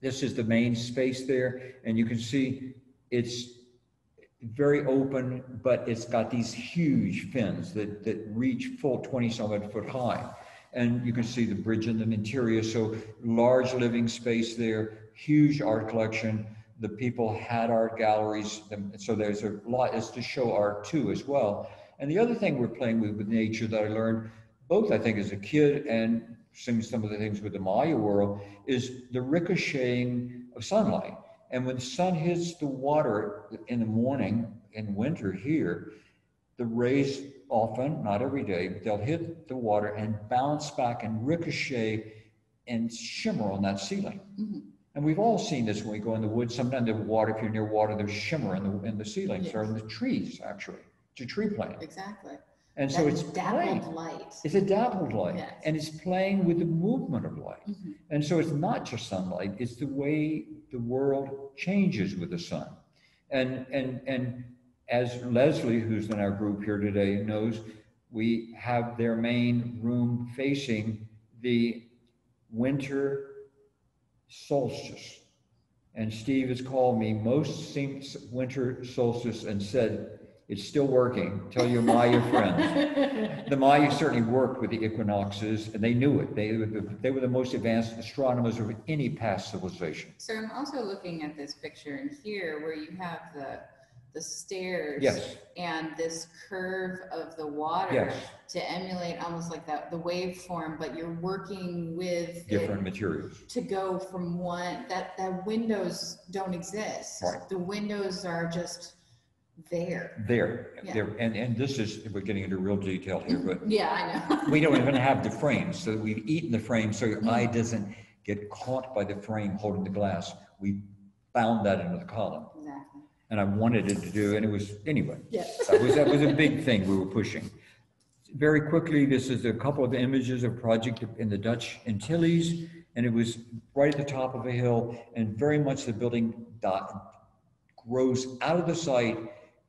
this is the main space there. And you can see it's very open, but it's got these huge fins that, that reach full 20 some foot high. And you can see the bridge in the interior. So large living space there, huge art collection. The people had art galleries. So there's a lot, is to show art too as well. And the other thing we're playing with with nature that I learned, both I think as a kid and seeing some of the things with the Maya world, is the ricocheting of sunlight. And when the sun hits the water in the morning in winter here, the rays often, not every day, but they'll hit the water and bounce back and ricochet and shimmer on that ceiling. Mhm. And we've all seen this when we go in the woods. Sometimes the water, if you're near water, there's shimmer in the in the ceilings or in the trees, actually. It's a tree plant. Exactly. And so That it's playing. dappled light. It's a dappled light. Yes. And it's playing with the movement of light. Mhm. And so it's not just sunlight, it's the way the world changes with the sun. And and and as Leslie, who's in our group here today, knows, we have their main room facing the winter solstice. And Steve has called me most since winter solstice and said, it's still working. Tell your Maya friends. [laughs] The Maya certainly worked with the equinoxes, and they knew it. They, were the- they were the most advanced astronomers of any past civilization. So I'm also looking at this picture in here where you have the, the stairs. Yes, And this curve of the water yes, to emulate almost like that, the waveform, but you're working with it different materials. to go from one, that, that windows don't exist. Right. The windows are just there. There, Yeah. there, and, and this is, we're getting into real detail here, but [laughs] Yeah, I know. we don't even have the frame, so we've eaten the frame, so your eye mm. doesn't get caught by the frame holding the glass. We bound that into the column. And I wanted it to do, and it was, anyway. Yeah. That was, that was a big thing we were pushing. Very quickly, this is a couple of images of project in the Dutch Antilles, and it was right at the top of a hill, and very much the building dot grows out of the site.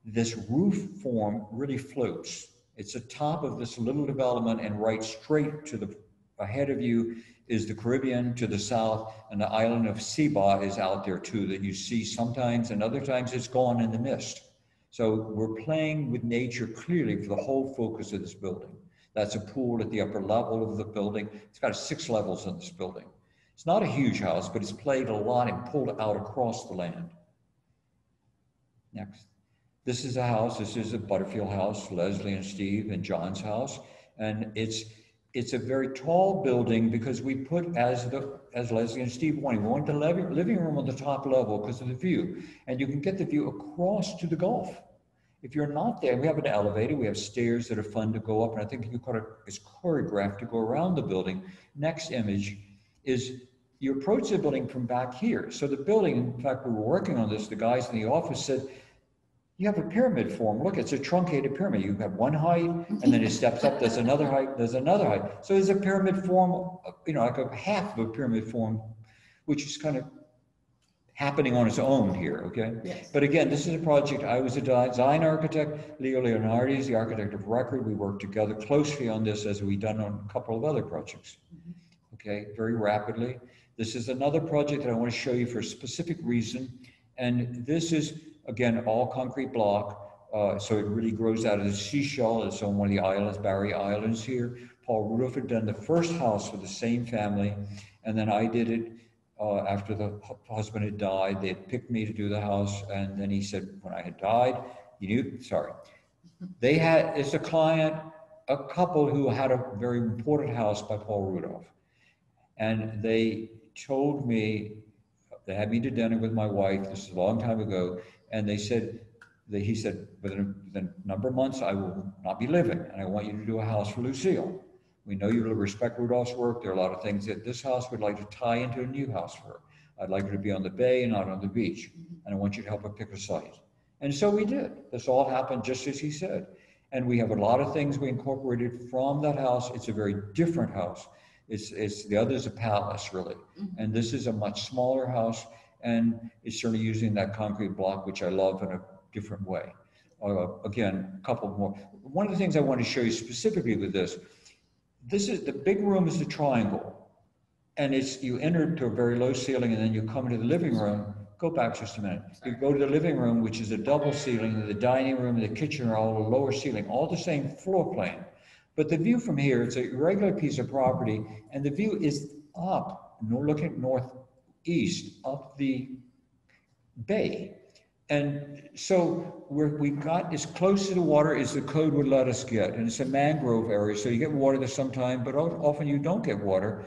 This roof form really floats. It's the top of this little development, and right straight to the ahead of you is the Caribbean to the south, and the island of Saba is out there too that you see sometimes, and other times it's gone in the mist. So we're playing with nature clearly for the whole focus of this building. That's a pool at the upper level of the building. It's got six levels in this building. It's not a huge house, but it's played a lot and pulled out across the land. Next. This is a house, this is a Butterfield house, Leslie and Steve and John's house. And it's, it's a very tall building because we put, as the, as Leslie and Steve wanted, we want the living, room on the top level because of the view. And you can get the view across to the Gulf. If you're not there, we have an elevator, we have stairs that are fun to go up, and I think you caught it, it's choreographed to go around the building. Next image is you approach the building from back here. So the building, in fact, we were working on this, the guys in the office said, you have a pyramid form. Look, it's a truncated pyramid. You have one height, and then it steps up. There's another height. There's another height. So there's a pyramid form, you know, like a half of a pyramid form, which is kind of happening on its own here. Okay. Yes. But again, this is a project. I was a design architect. Leo Leonardi is the architect of record. We worked together closely on this as we've done on a couple of other projects. Mm-hmm. Okay, very rapidly. This is another project that I want to show you for a specific reason. And this is, again, all concrete block. Uh, so it really grows out of the seashell. It's on one of the islands, barrier islands here. Paul Rudolph had done the first house for the same family. And then I did it uh, after the husband had died. They had picked me to do the house. And then he said, when I had died, you knew, sorry. They had, it's a client, a couple who had a very important house by Paul Rudolph. And they told me, they had me to dinner with my wife, this is a long time ago, and they said, that he said, within a, within a number of months, I will not be living, and I want you to do a house for Lucille. We know you respect Rudolph's work. There are a lot of things that this house would like to tie into a new house for her. I'd like her to be on the bay and not on the beach, and I want you to help her pick a site. And so we did. This all happened just as he said. And we have a lot of things we incorporated from that house. It's a very different house. It's, it's the other's a palace, really. Mhm. And this is a much smaller house. And it's certainly using that concrete block, which I love in a different way. Uh, again, a couple more. One of the things I want to show you specifically with this, this is the big room is the triangle. And it's you enter to a very low ceiling and then you come into the living room. Go back just a minute. You go to the living room, which is a double ceiling, the dining room, and the kitchen are all a lower ceiling, all the same floor plan. But the view from here, it's a regular piece of property, and the view is up, looking northeast, up the bay. And so we got as close to the water as the code would let us get. And it's a mangrove area, so you get water there sometime, but often you don't get water.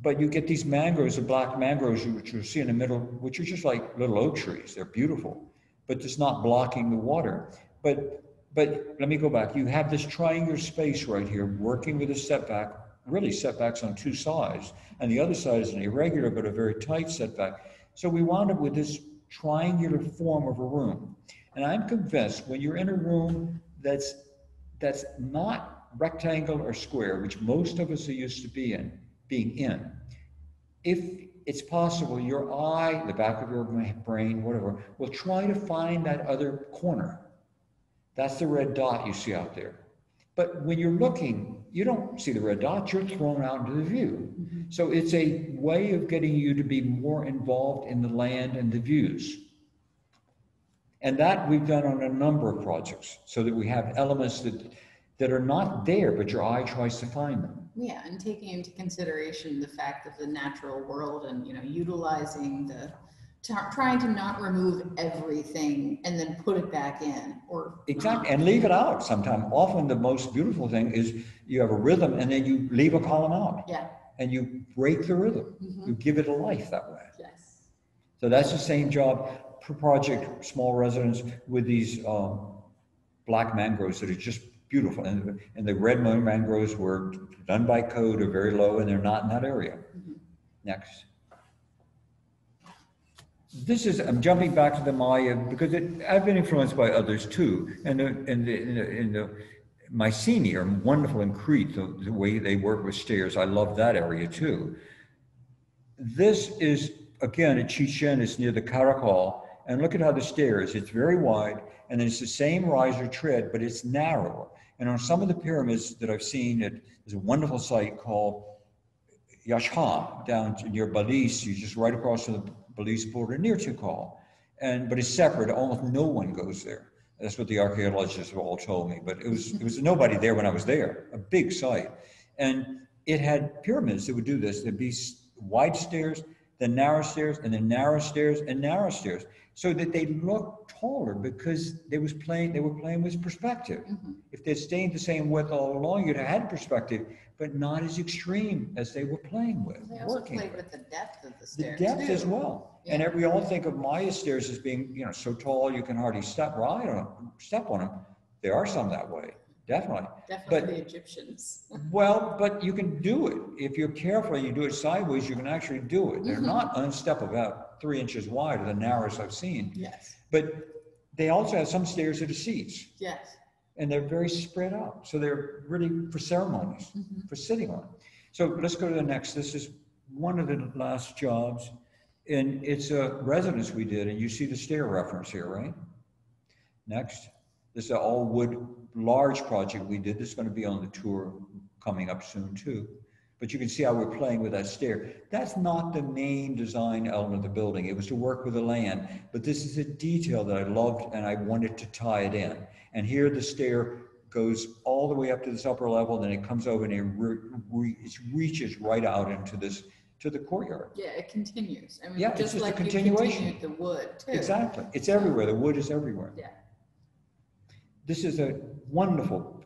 But you get these mangroves, the black mangroves, which you see in the middle, which are just like little oak trees. They're beautiful, but it's not blocking the water. But, but let me go back. You have this triangular space right here, working with a setback, really setbacks on two sides. And the other side is an irregular, but a very tight setback. So we wound up with this triangular form of a room. And I'm convinced when you're in a room that's, that's not rectangle or square, which most of us are used to be in, being in, if it's possible, your eye, the back of your brain, whatever, will try to find that other corner. That's the red dot you see out there. But when you're looking, you don't see the red dot, you're thrown out into the view. Mm-hmm. So it's a way of getting you to be more involved in the land and the views. And that we've done on a number of projects so that we have elements that, that are not there, but your eye tries to find them. Yeah, and taking into consideration the fact of the natural world and, you know, utilizing the, ta- trying to not remove everything and then put it back in or. Exactly, and leave it out sometime. Often the most beautiful thing is you have a rhythm and then you leave a column out Yeah, and you break the rhythm. Mhm. You give it a life that way. yes. So that's the same job per project, small residence with these um, black mangroves that are just beautiful. And, and the red mangroves were done by code, are very low, and they're not in that area. Mhm. Next. This is, I'm jumping back to the Maya because it, I've been influenced by others too. And the, and the, in the, in the Mycenae are wonderful in Crete, the, the way they work with stairs. I love that area too. This is, again, at Chichen, it's near the Caracol. And look at how the stairs, it's very wide, and it's the same riser tread, but it's narrower. And on some of the pyramids that I've seen, it is a wonderful site called Yaxha down near Belize. You're just right across from the Belize border near Tikal. And, but it's separate. Almost no one goes there. That's what the archaeologists have all told me. But it was, it was nobody there when I was there, a big site. And it had pyramids that would do this. There'd be wide stairs, then narrow stairs, and then narrow stairs and narrow stairs. So that they looked taller because they was playing, they were playing with perspective. Mhm. If they'd stayed the same width all along, you'd have had perspective, but not as extreme as they were playing with, They also working played with. with the depth of the The stairs depth as too. well. And Yeah. we all think of Maya stairs as being, you know, so tall you can hardly step right on, step on them. There are some that way, definitely. Definitely the Egyptians. [laughs] Well, but you can do it. If you're careful and you do it sideways, you can actually do it. They're Mhm. not unstep about three inches wide, the narrowest I've seen. Yes, But they also have some stairs that are seats. yes. And they're very spread out. So they're really for ceremonies, Mhm. for sitting on. So let's go to the next. This is one of the last jobs. And it's a residence we did, and you see the stair reference here, right? Next. This is an all wood large project we did. This is going to be on the tour coming up soon too. But you can see how we're playing with that stair. That's not the main design element of the building. It was to work with the land. But this is a detail that I loved and I wanted to tie it in. And here the stair goes all the way up to this upper level, then it comes over and it, re- re- it reaches right out into this, to the courtyard. Yeah, it continues. I mean, Yeah, it's just just a like you continuation. the wood too. Exactly. It's everywhere. The wood is everywhere. Yeah. This is a wonderful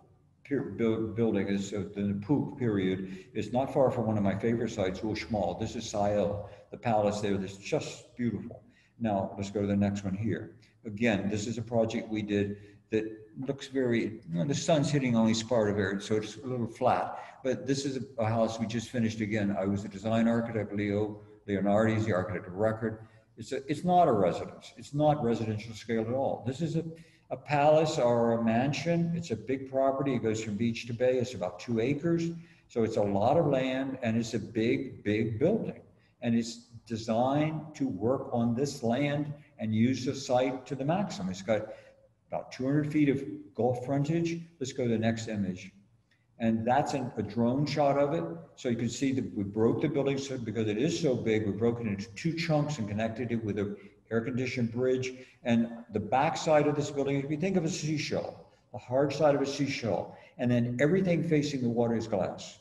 building. It's uh, the Napuk period. It's not far from one of my favorite sites, Uxmal. This is Sayil, the palace there. That's just beautiful. Now, let's go to the next one here. Again, this is a project we did that looks very, you know, the sun's hitting only Sparta so it's a little flat. But this is a, a house we just finished again. I was the design architect, Leo Leonardi is the architect of record. It's a, it's not a residence. It's not residential scale at all. This is a, a palace or a mansion. It's a big property. It goes from beach to bay. It's about two acres. So it's a lot of land and it's a big, big building. And it's designed to work on this land and use the site to the maximum. It's got about 200 feet of Gulf frontage. Let's go to the next image. And that's an- a drone shot of it. So you can see that we broke the building so because it is so big, we broke it into two chunks and connected it with a air-conditioned bridge. And the back side of this building, if you think of a seashell, the hard side of a seashell, and then everything facing the water is glass.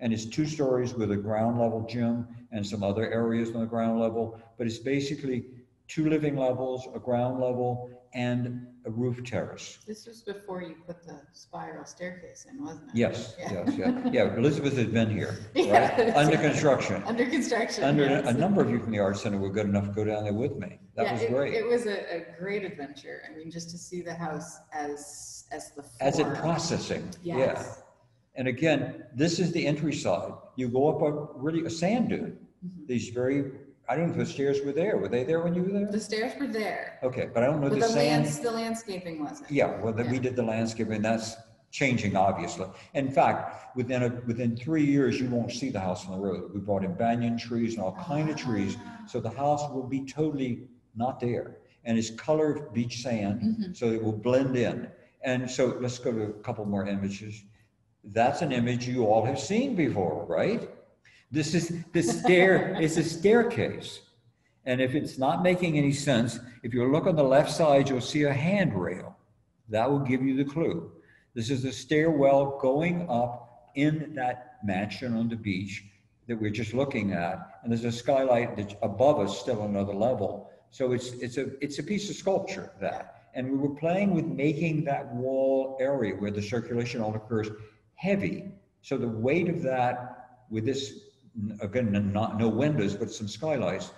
And it's two stories with a ground level gym and some other areas on the ground level, but it's basically two living levels, a ground level, and a roof terrace. This was before you put the spiral staircase in, wasn't it? Yes, Yeah. yes, yeah, yeah, Elizabeth had been here, [laughs] Yeah, right? Under construction. [laughs] Under construction. Under, yes. a number of you from the Art Center were good enough to go down there with me. That Yeah, was it- great. It was a, a great adventure. I mean, just to see the house as, as the. As it form. processing, yeah. Yes. And again, this is the entry side. You go up a really, a sand dune. Mhm. These very, I don't know if the stairs were there. Were they there when you were there? The stairs were there, Okay, but I don't know but the the sand. lands, the landscaping wasn't. Yeah, well, then we did the landscaping, that's changing, obviously. In fact, within a, within three years, you won't see the house on the road. We brought in banyan trees and all kind of trees, so the house will be totally not there. And it's colored beach sand, Mhm. so it will blend in. And so let's go to a couple more images. That's an image you all have seen before, right? This is the stair, it's a staircase. And if it's not making any sense, if you look on the left side, you'll see a handrail. That will give you the clue. This is a stairwell going up in that mansion on the beach that we're just looking at. And there's a skylight that's above us, still another level. So it's, it's a, it's a piece of sculpture, that. And we were playing with making that wall area where the circulation all occurs heavy. So the weight of that with this, again, not, no windows, but some skylights,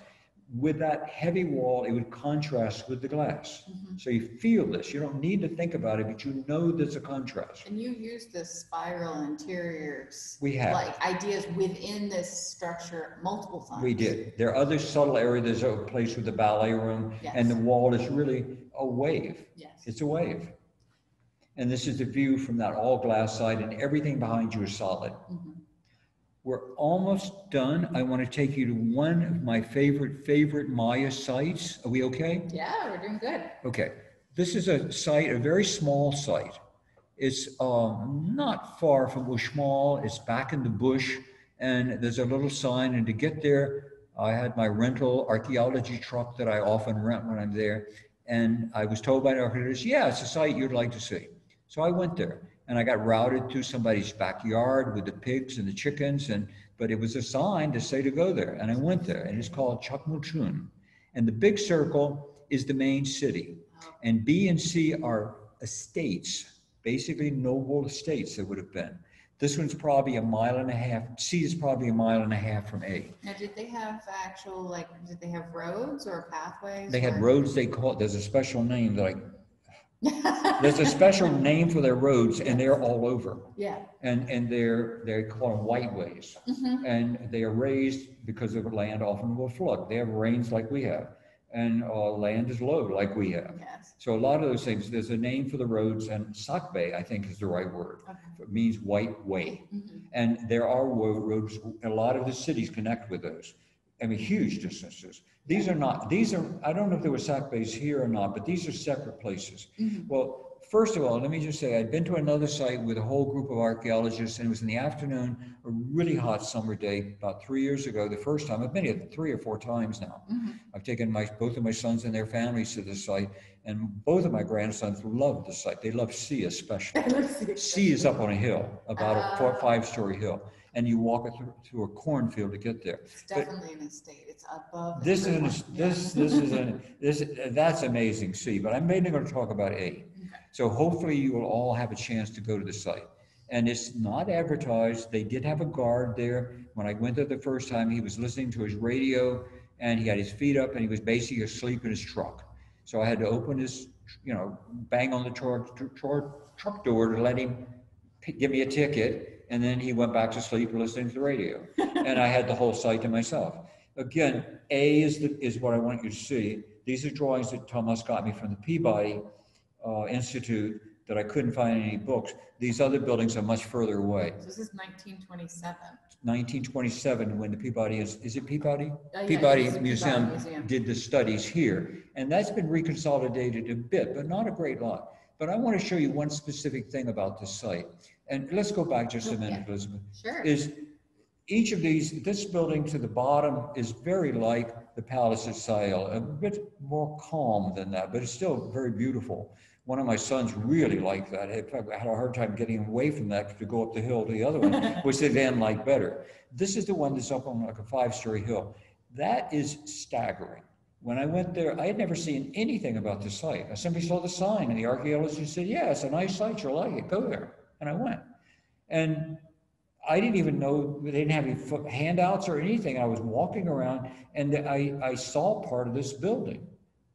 with that heavy wall, it would contrast with the glass. Mhm. So you feel this. You don't need to think about it, but you know there's a contrast. And you use the spiral interiors. We have. Like ideas within this structure multiple times. We did. There are other subtle areas. There's a place with the ballet room, and the wall is really a wave. Yes. It's a wave. And this is the view from that all glass side, and everything behind you is solid. Mhm. We're almost done. I want to take you to one of my favorite, favorite Maya sites. Are we okay? Yeah, we're doing good. Okay, this is a site, a very small site. It's um, not far from Uxmal. It's back in the bush, and there's a little sign. And to get there, I had my rental archaeology truck that I often rent when I'm there. And I was told by the archaeologist, yeah, it's a site you'd like to see. So I went there, and I got routed to somebody's backyard with the pigs and the chickens. And but it was a sign to say to go there, and I went there. And it's called Chakmultun, and the big circle is the main city. And B and C are estates, basically noble estates that would have been. This one's probably a mile and a half, C is probably a mile and a half from A. Now, did they have actual, like, did they have roads or pathways? They had or- roads they call, there's a special name, like, there's a special name for their roads and they're all over. Yeah. And, and they're, they call them white ways. Mhm. And they are raised because of land often will flood. They have rains like we have. And uh, land is low like we have. Yes. So a lot of those things, there's a name for the roads and Sakbe, I think is the right word. Okay. It means white way. Mhm. And there are roads, a lot of the cities connect with those. I mean, huge distances. These are not, these are, I don't know if there were Sakbes here or not, but these are separate places. Mhm. Well, first of all, let me just say, I'd been to another site with a whole group of archaeologists, and it was in the afternoon, a really hot summer day, about three years ago, the first time. I've been here three or four times now. Mhm. I've taken my, both of my sons and their families to the site, and both of my grandsons love the site. They love C especially. Let's see. C is up on a hill, about a four, Ah. five-story hill, and you walk it through, through a cornfield to get there. It's definitely an estate. It's above. This is, an- this, this is, an this, that's amazing, C, but I'm mainly gonna talk about A. So hopefully you will all have a chance to go to the site. And it's not advertised, they did have a guard there. When I went there the first time, he was listening to his radio, and he had his feet up, and he was basically asleep in his truck. So I had to open his, you know, bang on the truck, truck, truck door to let him give me a ticket, and then he went back to sleep listening to the radio. And I had the whole site to myself. Again, A is the, is what I want you to see. These are drawings that Thomas got me from the Peabody uh, Institute. that I couldn't find any books. These other buildings are much further away. So this is nineteen twenty-seven. 1927, when the Peabody is, is it Peabody? Yeah, Peabody the Peabody Museum Museum. did the studies here, and that's been reconsolidated a bit, but not a great lot. But I want to show you one specific thing about this site. And let's go back just a oh, minute, Elizabeth. Sure. Is each of these, this building to the bottom is very like the Palace of Sayil, a bit more calm than that, but it's still very beautiful. One of my sons really liked that. In fact, I had a hard time getting away from that to go up the hill to the other one, [laughs] which they then liked better. This is the one that's up on like a five-story hill. That is staggering. When I went there, I had never seen anything about the site. I simply saw the sign and the archaeologist said, yeah, it's a nice site, you'll like it, go there. And I went. And I didn't even know, they didn't have any handouts or anything. I was walking around and I, I saw part of this building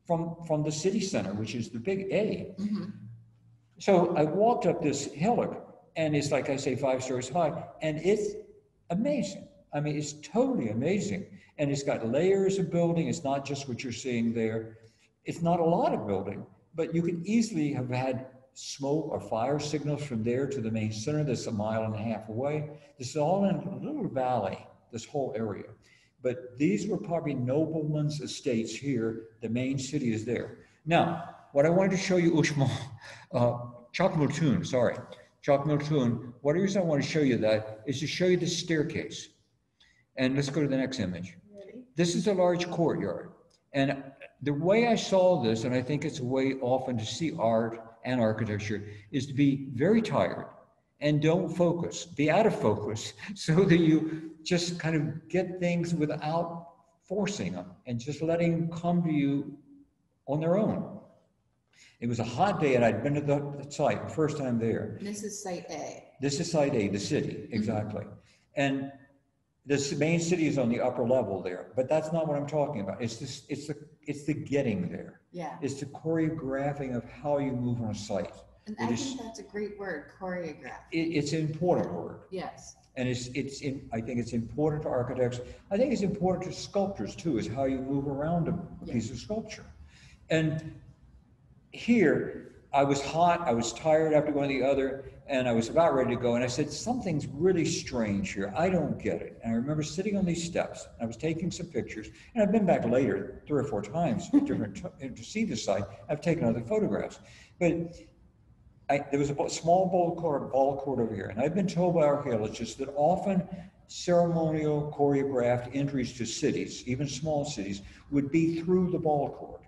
from, from the city center, which is the big A. Mhm. So I walked up this hillock and it's like I say, five stories high, and it's amazing. I mean, it's totally amazing. And it's got layers of building. It's not just what you're seeing there. It's not a lot of building, but you could easily have had smoke or fire signals from there to the main center that's a mile and a half away. This is all in a little valley, this whole area. But these were probably noblemen's estates here. The main city is there. Now, what I wanted to show you, Ushma, [laughs] uh, Chakmultun, sorry, Chakmultun, what the reason I want to show you that is to show you the staircase. And let's go to the next image. This is a large courtyard. And the way I saw this, and I think it's a way often to see art and architecture, is to be very tired and don't focus, be out of focus, [laughs] so that you just kind of get things without forcing them and just letting them come to you on their own. It was a hot day and I'd been to the site, the first time there. This is site A. This is site A, the city, exactly. And this main city is on the upper level there, but that's not what I'm talking about. It's this, it's the, it's the getting there. Yeah. It's the choreographing of how you move on a site. And It I is- think that's a great word, choreograph. It, it's an important word. Yes. And it's, it's, in- I think it's important to architects. I think it's important to sculptors too, is how you move around a a piece of sculpture. And here, I was hot, I was tired after going to the other, and I was about ready to go. And I said, something's really strange here. I don't get it. And I remember sitting on these steps, I was taking some pictures. And I've been back later, three or four times, different, [laughs] to see the site. I've taken other photographs. But I, there was a small ball court, ball court over here, and I've been told by archaeologists that often ceremonial choreographed entries to cities, even small cities, would be through the ball court.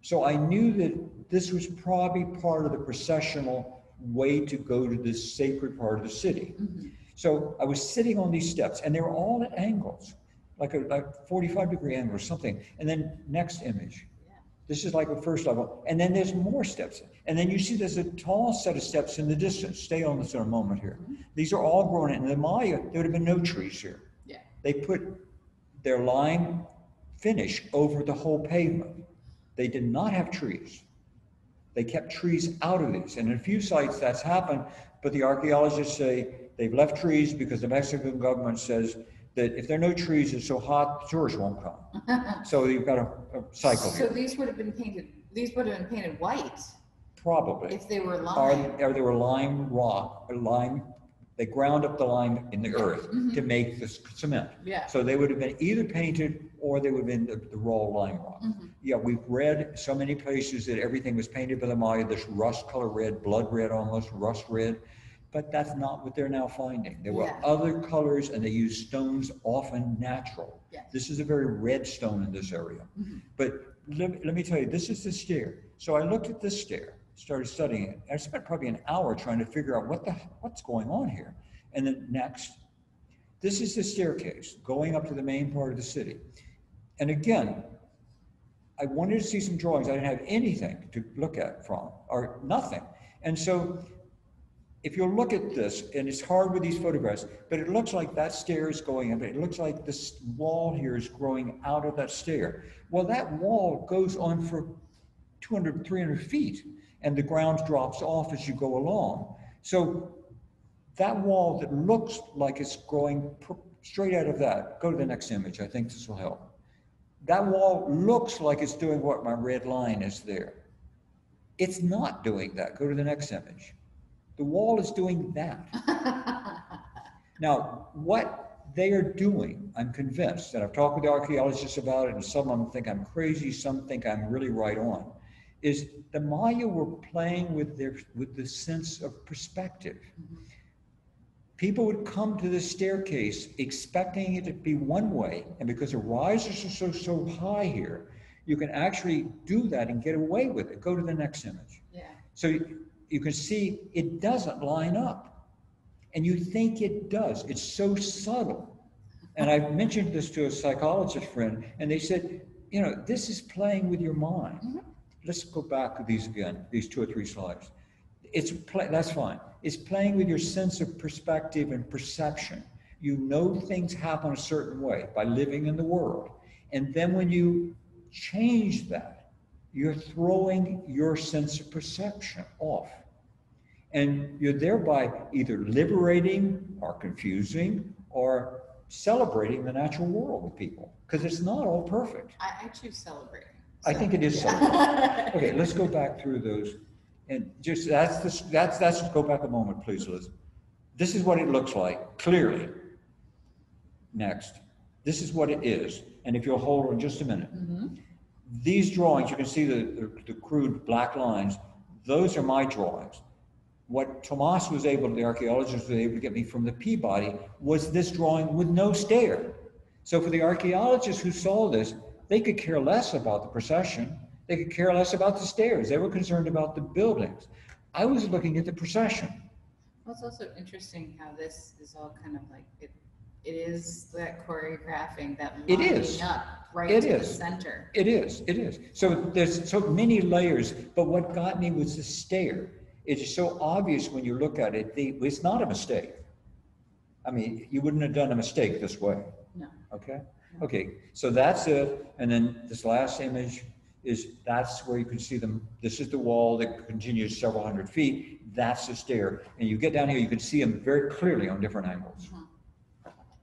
So I knew that this was probably part of the processional way to go to this sacred part of the city. Mm-hmm. So I was sitting on these steps, and they were all at angles, like a like 45 degree angle or something. And then next image. Yeah. This is like a first level. And then there's more steps. And then you see there's a tall set of steps in the distance. Stay on this for a moment here. Mm-hmm. These are all grown in. In the Maya, there would have been no trees here. Yeah. They put their lime finish over the whole pavement. They did not have trees. They kept trees out of these. And in a few sites that's happened, but the archaeologists say they've left trees because the Mexican government says that if there are no trees, it's so hot, tourists won't come. [laughs] So you've got a, a cycle So here, these would have been painted, these would have been painted white probably. if they were lime. or they were lime rock, or lime, they ground up the lime in the earth mm-hmm. to make the cement. Yeah. So they would have been either painted or they would have been the, the raw lime rock. Mm-hmm. Yeah, we've read so many places that everything was painted by the Maya, this rust color red, blood red almost, rust red. But that's not what they're now finding. There were Yeah. other colors and they used stones often natural. Yes. This is a very red stone in this area. Mm-hmm. But let, let me tell you, this is the stair. So I looked at this stair, started studying it. I spent probably an hour trying to figure out what the, what's going on here. And then next, this is the staircase going up to the main part of the city. And again, I wanted to see some drawings. I didn't have anything to look at from, or nothing. And so if you look at this, and it's hard with these photographs, but it looks like that stair is going up. It looks like this wall here is growing out of that stair. Well, that wall goes on for 200, 300 feet, and the ground drops off as you go along. So that wall that looks like it's growing straight out of that, go to the next image. I think this will help. That wall looks like it's doing what my red line is there. It's not doing that. Go to the next image. The wall is doing that. [laughs] Now, what they are doing, I'm convinced, and I've talked with the archaeologists about it, and some of them think I'm crazy, some think I'm really right on, is the Maya were playing with their with the sense of perspective. Mm-hmm. People would come to this staircase expecting it to be one way, and because the rises are so so high here, you can actually do that and get away with it. Go to the next image. Yeah, So you, you can see it doesn't line up. And you think it does. It's so subtle. And I mentioned this to a psychologist friend, and they said, you know, this is playing with your mind. Mhm. Let's go back to these again, these two or three slides. It's play, that's fine. It's playing with your sense of perspective and perception. You know things happen a certain way by living in the world. And then when you change that, you're throwing your sense of perception off. And you're thereby either liberating or confusing or celebrating the natural world with people because it's not all perfect. I, I choose celebrating. I think it is yeah. celebrating. Okay, let's go back through those. And just, that's, the that's, that's, go back a moment, please, Liz. This is what it looks like, clearly. Next. This is what it is. And if you'll hold on just a minute. Mhm. These drawings, you can see the, the- the crude black lines, those are my drawings. What Tomas was able, the archaeologist was able to get me from the Peabody was this drawing with no stair. So for the archaeologists who saw this, they could care less about the procession. They could care less about the stairs. They were concerned about the buildings. I was looking at the procession. Well, it's also interesting how this is all kind of like, it, it is that choreographing, that It is. up right It to the center. It is, it is. So there's so many layers, but what got me was the stair. It is so obvious when you look at it, the, it's not a mistake. I mean, you wouldn't have done a mistake this way, No. okay? Okay, so that's it. And then this last image is, that's where you can see them. This is the wall that continues several hundred feet. That's the stair. And you get down here, you can see them very clearly on different angles.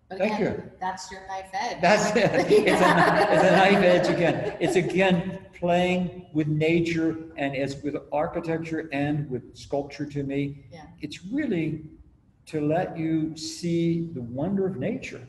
But Thank again, That's your knife edge. That's it. [laughs] It's a, it's a knife edge again. It's again playing with nature and it's with architecture and with sculpture to me. Yeah. It's really to let you see the wonder of nature.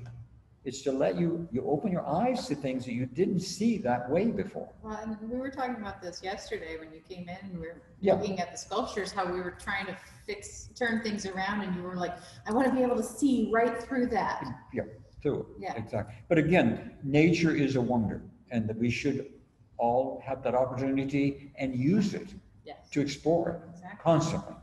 It's to let you, you open your eyes to things that you didn't see that way before. Well, and we were talking about this yesterday when you came in and we were Yeah. looking at the sculptures, how we were trying to fix, turn things around and you were like, I want to be able to see right through that. Yeah, through it. Yeah. Exactly. But again, nature is a wonder and that we should all have that opportunity and use it Yes, to explore it exactly. constantly.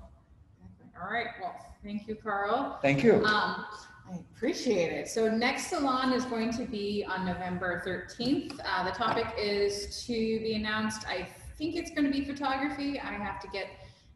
exactly. All right, well, thank you, Carl. Thank you. Um, I appreciate it. So next salon is going to be on November 13th. Uh, the topic is to be announced. I think it's going to be photography. I have to get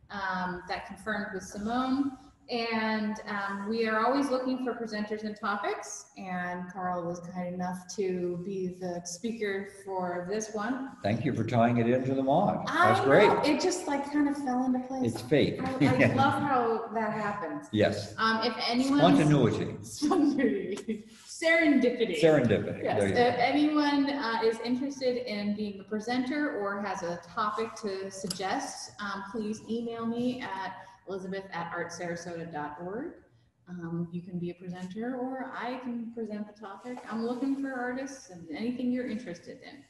um, that confirmed with Simone. And um, we are always looking for presenters and topics. And Carl was kind enough to be the speaker for this one. Thank you for tying it into the mod. That's I great. know, It just like kind of fell into place. It's fate. I, I [laughs] love how that happens. Yes. Um, if anyone. Spontaneity. Serendipity. serendipity. Yes, There you if go. anyone uh, is interested in being a presenter or has a topic to suggest, um, please email me at elizabeth@artsarasota.org. Um, you can be a presenter or I can present the topic. I'm looking for artists and anything you're interested in.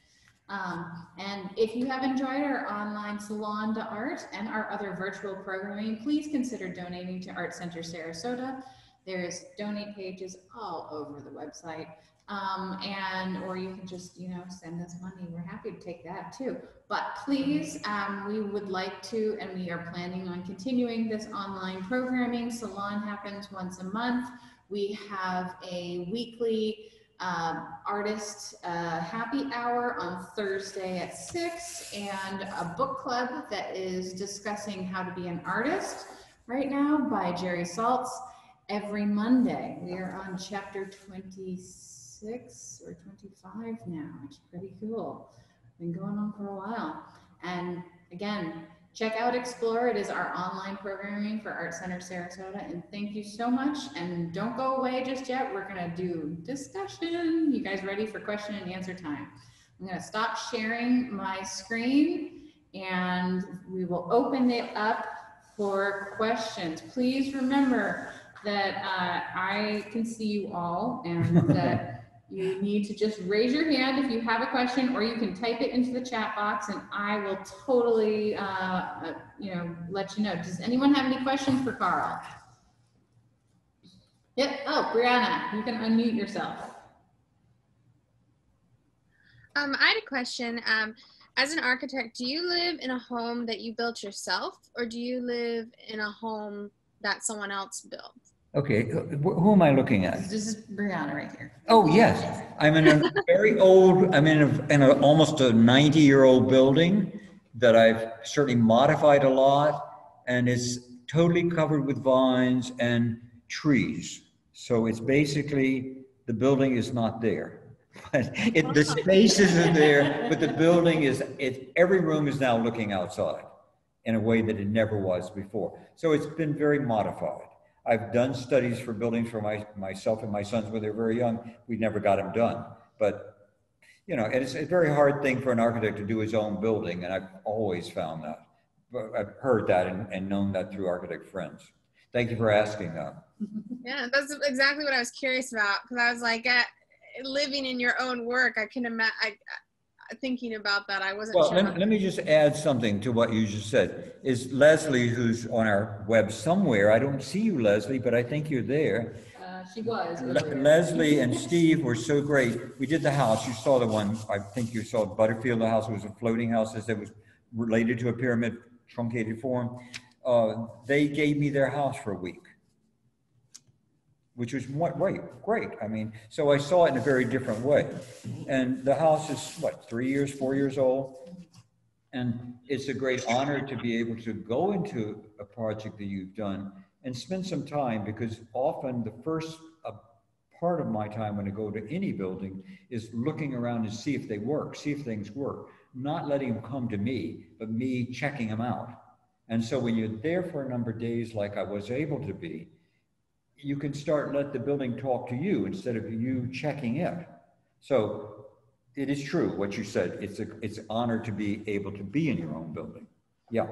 Um, and if you have enjoyed our online Salon d'Art and our other virtual programming, please consider donating to Art Center Sarasota. There's donate pages all over the website. Um, and, or you can just, you know, send us money. We're happy to take that too. But please, um, we would like to, and we are planning on continuing this online programming. Salon happens once a month. We have a weekly um, artist uh, happy hour on Thursday at six and a book club that is discussing how to be an artist right now by Jerry Saltz every Monday. We are on chapter 26 or 25 now. It's pretty cool. Been going on for a while. And again, check out Explore. It is our online programming for Art Center Sarasota. And thank you so much. And don't go away just yet. We're going to do discussion. You guys ready for question and answer time? I'm going to stop sharing my screen and we will open it up for questions. Please remember that uh, I can see you all and [laughs] that you need to just raise your hand if you have a question, or you can type it into the chat box and I will totally, uh, uh, you know, let you know. Does anyone have any questions for Carl? Yep, oh, Brianna, you can unmute yourself. Um, I had a question. Um, as an architect, do you live in a home that you built yourself, or do you live in a home that someone else built? Okay, uh, wh- who am I looking at? This is Brianna right here. Oh, yes. I'm in a very old, I'm in a, in a, almost a 90-year-old building that I've certainly modified a lot and it's totally covered with vines and trees. So it's basically, the building is not there. [laughs] But it, the oh. spaces are there, but the building is, it, every room is now looking outside in a way that it never was before. So it's been very modified. I've done studies for buildings for my, myself and my sons when they were very young. We never got them done. But, you know, and it's a very hard thing for an architect to do his own building, and I've always found that. I've heard that and, and known that through architect friends. Thank you for asking that. [laughs] Yeah, that's exactly what I was curious about because I was like, uh, living in your own work, I can imagine. I, I- thinking about that, I wasn't Well, sure. let, let me just add something to what you just said. Is Leslie, who's on our web somewhere, I don't see you, Leslie, but I think you're there. Uh, she was. Le- Leslie and [laughs] Steve were so great. We did the house. You saw the one, I think you saw Butterfield, the house was a floating house as that was related to a pyramid truncated form. Uh, they gave me their house for a week. Which was what, great, great. I mean, so I saw it in a very different way. And the house is what, three years, four years old? And it's a great honor to be able to go into a project that you've done and spend some time because often the first uh, part of my time when I go to any building is looking around and see if they work, see if things work, not letting them come to me, but me checking them out. And so when you're there for a number of days, like I was able to be, you can start let the building talk to you instead of you checking it. So it is true what you said. It's a it's an honor to be able to be in your own building. Yeah.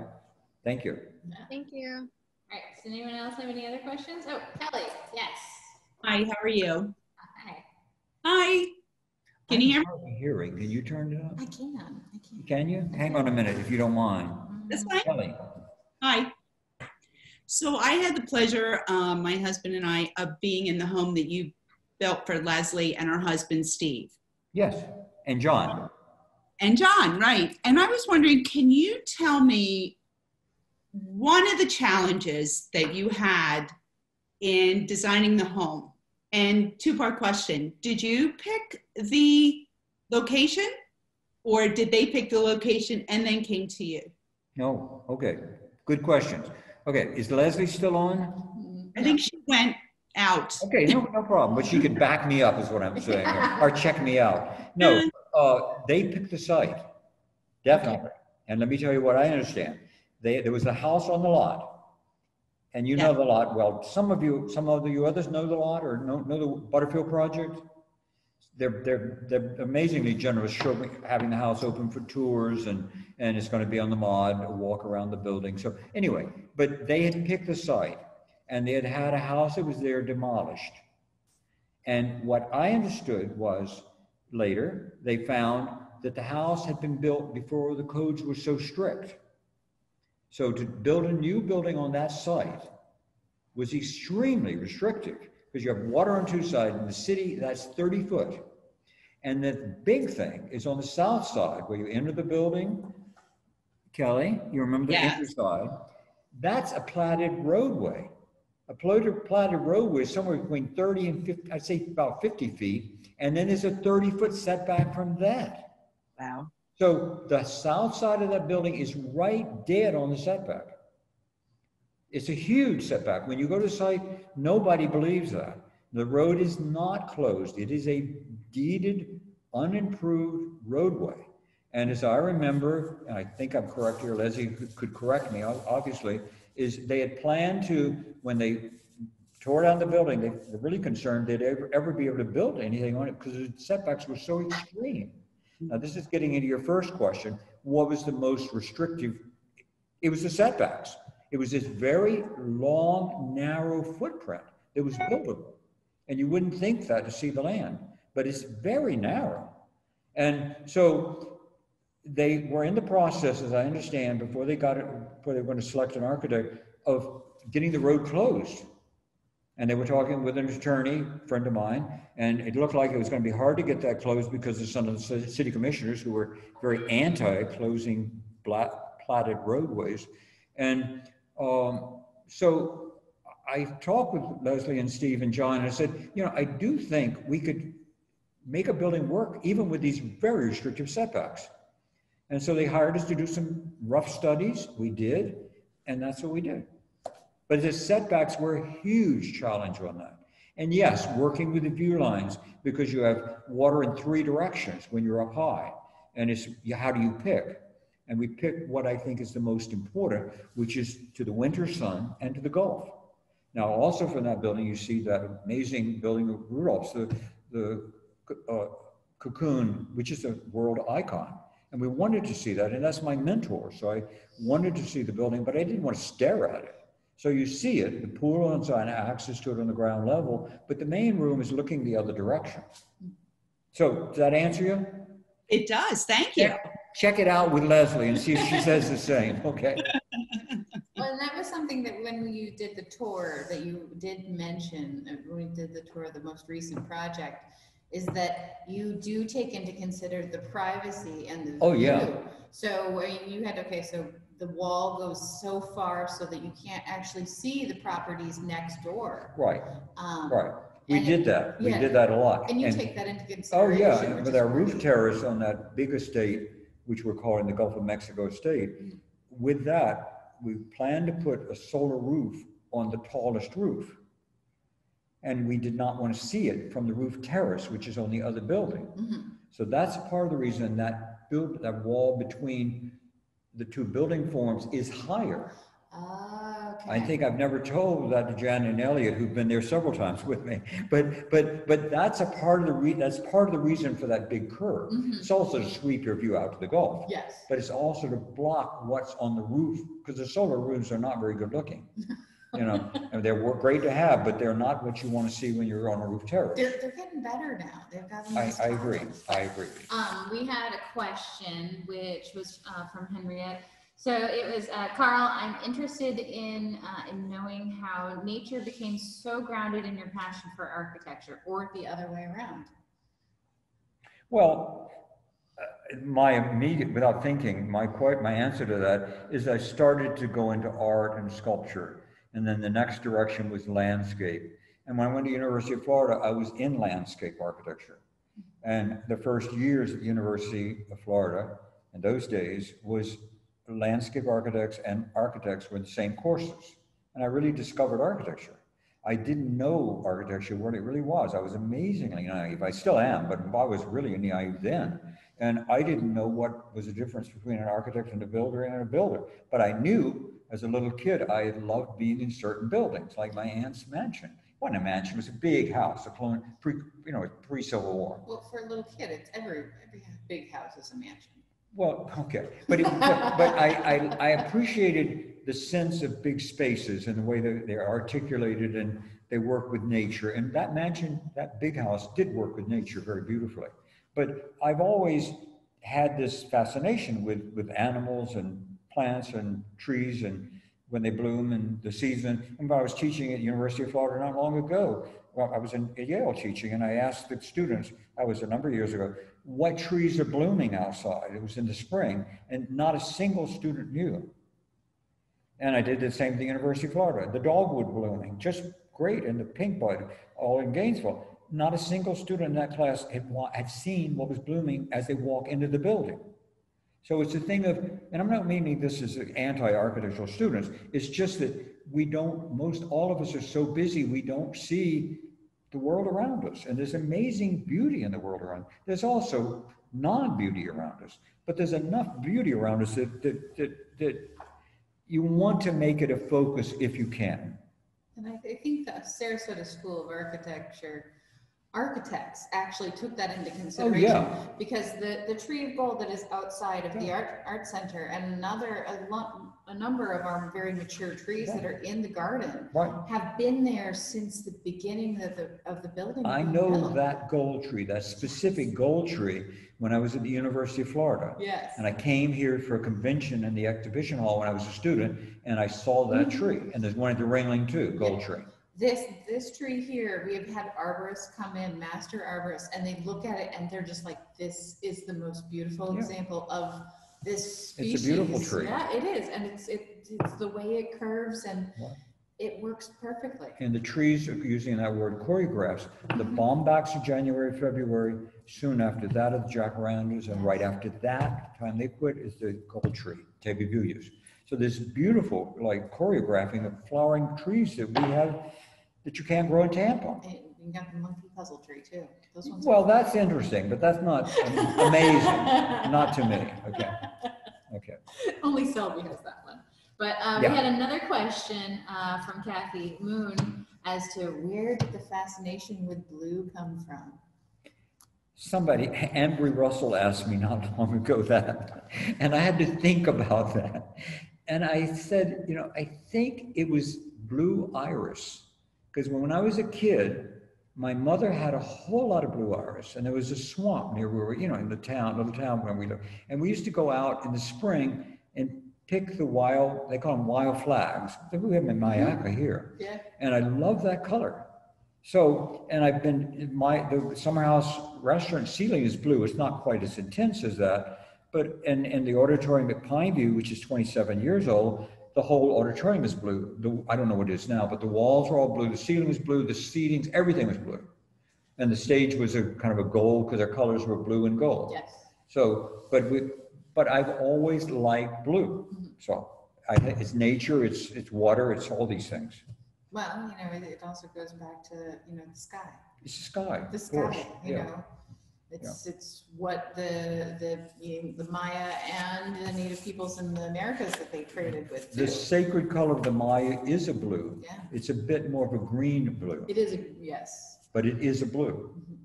Thank you. Thank you. All right, does anyone else have any other questions? Oh, Kelly, yes. Hi, how are you? Hi. Hi. Can you hear me? Hearing, can you turn it up? I can, I can. Can you? Hang on a minute if you don't mind. That's mm-hmm. fine. Kelly, Hi. So I had the pleasure, um, my husband and I, of being in the home that you built for Leslie and her husband, Steve. yes, and John. And John, right. And I was wondering, can you tell me one of the challenges that you had in designing the home? And two part question Did you pick the location or did they pick the location and then came to you? No, okay, good questions. Okay, is Leslie still on? I think she went out. Okay, no, no problem, but she could back me up is what I'm saying, or- [laughs] or check me out. No, uh, they picked the site, definitely. And let me tell you what I understand. They, there was a house on the lot. And you know the lot, well, some of you, some of you others know the lot or know, know the Butterfield project? They're, they're, they're amazingly generous, showing, having the house open for tours and, and it's gonna be on the mod, a walk around the building. So anyway, but they had picked the site and they had had a house that was there demolished. And what I understood was later, they found that the house had been built before the codes were so strict. So to build a new building on that site was extremely restrictive because you have water on two sides and the city, that's 30 foot. And the big thing is on the south side where you enter the building. Kelly, you remember the Yes. entry side? That's a platted roadway. A platted, platted roadway is somewhere between 30 and 50, I'd say about 50 feet. And then there's a 30 foot setback from that. Wow. So the south side of that building is right dead on the setback. It's a huge setback. When you go to site, nobody believes that. The road is not closed. It is a deeded, unimproved roadway. And as I remember, and I think I'm correct here, Leslie could- correct me, obviously, is they had planned to, when they tore down the building, they- they're really concerned they'd ever, ever be able to build anything on it because the setbacks were so extreme. Now, this is getting into your first question. what was the most restrictive. It was the setbacks. It was this very long, narrow footprint that was buildable. And you wouldn't think that to see the land, but it's very narrow. And so they were in the process, as I understand, before they got it, before they were going to select an architect, of getting the road closed. And they were talking with an attorney, friend of mine, and it looked like it was going to be hard to get that closed because of some of the city commissioners who were very anti-closing bla- platted roadways. And um, so I talked with Leslie and Steve and John, and I said, you know, I do think we could make a building work even with these very restrictive setbacks. And so they hired us to do some rough studies. We did, and that's what we did. But the setbacks were a huge challenge on that. And yes, working with the view lines because you have water in three directions when you're up high. And it's how do you pick? And we picked what I think is the most important, which is to the winter sun and to the Gulf. Now, also from that building, you see that amazing building of Rudolph's, the, the uh, cocoon, which is a world icon. And we wanted to see that, and that's my mentor. So I wanted to see the building, but I didn't want to stare at it. So you see it, the pool on access to it on the ground level, but the main room is looking the other direction. So does that answer you? It does. Thank you. Check it out with Leslie and see if she says the same, okay? Well, and that was something that when you did the tour, that you did mention, uh, when we did the tour of the most recent project, is that you do take into consider the privacy and the Oh, yeah. view. So uh, you had, okay, so the wall goes so far so that you can't actually see the properties next door. Right, Um, right. We did it- that. We yeah. did that a lot. And you And- take that into consideration Oh, yeah, with our roof terrace on that big estate, which we're calling the Gulf of Mexico Estate, with that, we planned to put a solar roof on the tallest roof. And we did not want to see it from the roof terrace, which is on the other building. Mhm. So that's part of the reason that build, that wall between the two building forms is higher. Ah, okay. I think I've never told that to Jan and Elliot, who've been there several times [laughs] with me. But, but, but that's a part of the re, that's part of the reason for that big curve. Mhm. It's also to sweep your view out to the Gulf, Yes. but it's also to block what's on the roof, because the solar roofs are not very good looking. [laughs] You know, and they're great to have, but they're not what you want to see when you're on a roof terrace. They're, they're getting better now. They've gotten. I, I agree. I agree. Um, we had a question which was uh, from Henriette. So it was, uh, Carl, I'm interested in, uh, in knowing how nature became so grounded in your passion for architecture or the other way around. Well, uh, my immediate, without thinking, my quote, my answer to that is I started to go into art and sculpture. And then the next direction was landscape. And when I went to University of Florida, I was in landscape architecture. And the first years at University of Florida, in those days, was landscape architects and architects were the same courses. And I really discovered architecture. I didn't know architecture, what it really was. I was amazingly naive. I still am, but I was really naive then. And I didn't know what was the difference between an architect and a builder and a builder. But I knew as a little kid, I loved being in certain buildings, like my aunt's mansion. Wasn't a mansion, it was a big house, a clone, pre, you know, pre-Civil War. Well, for a little kid, it's every, every big house is a mansion. Well, okay, but, it, but, but I, I, I appreciated the sense of big spaces and the way that they're articulated and they work with nature. And that mansion, that big house did work with nature very beautifully. But I've always had this fascination with, with animals and plants and trees and when they bloom and the season. And I was teaching at University of Florida not long ago, well, I was in Yale teaching and I asked the students, that was a number of years ago, what trees are blooming outside? It was in the spring and not a single student knew. And I did the same thing at University of Florida. The dogwood blooming, just great, and the pink bud, all in Gainesville. Not a single student in that class had, had seen what was blooming as they walk into the building. So it's a thing of, and I'm not meaning this as anti-architectural students, it's just that we don't, most, all of us are so busy, we don't see the world around us. And there's amazing beauty in the world around. There's also non-beauty around us, but there's enough beauty around us that, that, that, that you want to make it a focus if you can. And I, I think the Sarasota School of Architecture architects actually took that into Oh, consideration. yeah. Because the, the tree of gold that is outside of the art, art center and another, a lot, a number of our very mature trees that are in the garden Right. have been there since the beginning of the, of the building. I know built. that gold tree, that specific gold tree, when I was at the University of Florida. Yes. And I came here for a convention in the exhibition hall when I was a student, and I saw that mm. tree. And there's one at the Ringling too, gold tree. This, this tree here, we have had arborists come in, master arborists, and they look at it and they're just like, this is the most beautiful Yeah. example of this species It's a beautiful tree. Yeah, it is, and it's, it, it's the way it curves and Yeah. it works perfectly. And the trees, using that word choreographs, the mm-hmm. bombax are January, February, soon after that are the jacarandas, and right after that, time they quit, is the gold tree, Tabebuias. So this beautiful, like choreographing of flowering trees that we have, that you can't grow in Tampa. And you got the monkey puzzle tree too. Those ones. Well, that's interesting, but that's not amazing, not to me, okay, okay. [laughs] Only Selby has that one. But uh, we Yeah. had another question uh, from Kathy Moon as to where did the fascination with blue come from? Somebody, Ambry Russell asked me not long ago that, and I had to think about that. And I said, you know, I think it was blue iris. Because when I was a kid, my mother had a whole lot of blue iris, and there was a swamp near where we, were, you know, in the town, little town where we lived. And we used to go out in the spring and pick the wild, they call them wild flags. We have them in Myakka mm-hmm. here Yeah. and I love that color. So, and I've been, in my, the summer house restaurant ceiling is blue. It's not quite as intense as that. But, and, and the auditorium at Pineview, which is 27 years old, the whole auditorium is blue. The, I don't know what it is now, but the walls are all blue, the ceiling was blue, the seatings, everything was blue. And the stage was a kind of a gold because their colors were blue and gold. Yes. So, but we, but I've always liked blue. Mm-hmm. So I think it's nature, it's, it's water, it's all these things. Well, you know, it, it also goes back to, you know, the sky. It's the sky. The course, sky, you yeah. know. It's, it's what the, the, you know, the Maya and the native peoples in the Americas that they traded with The too. sacred color of the Maya is a blue. Yeah, It's a bit more of a green blue, it is, a yes. but it is a blue. Mm-hmm.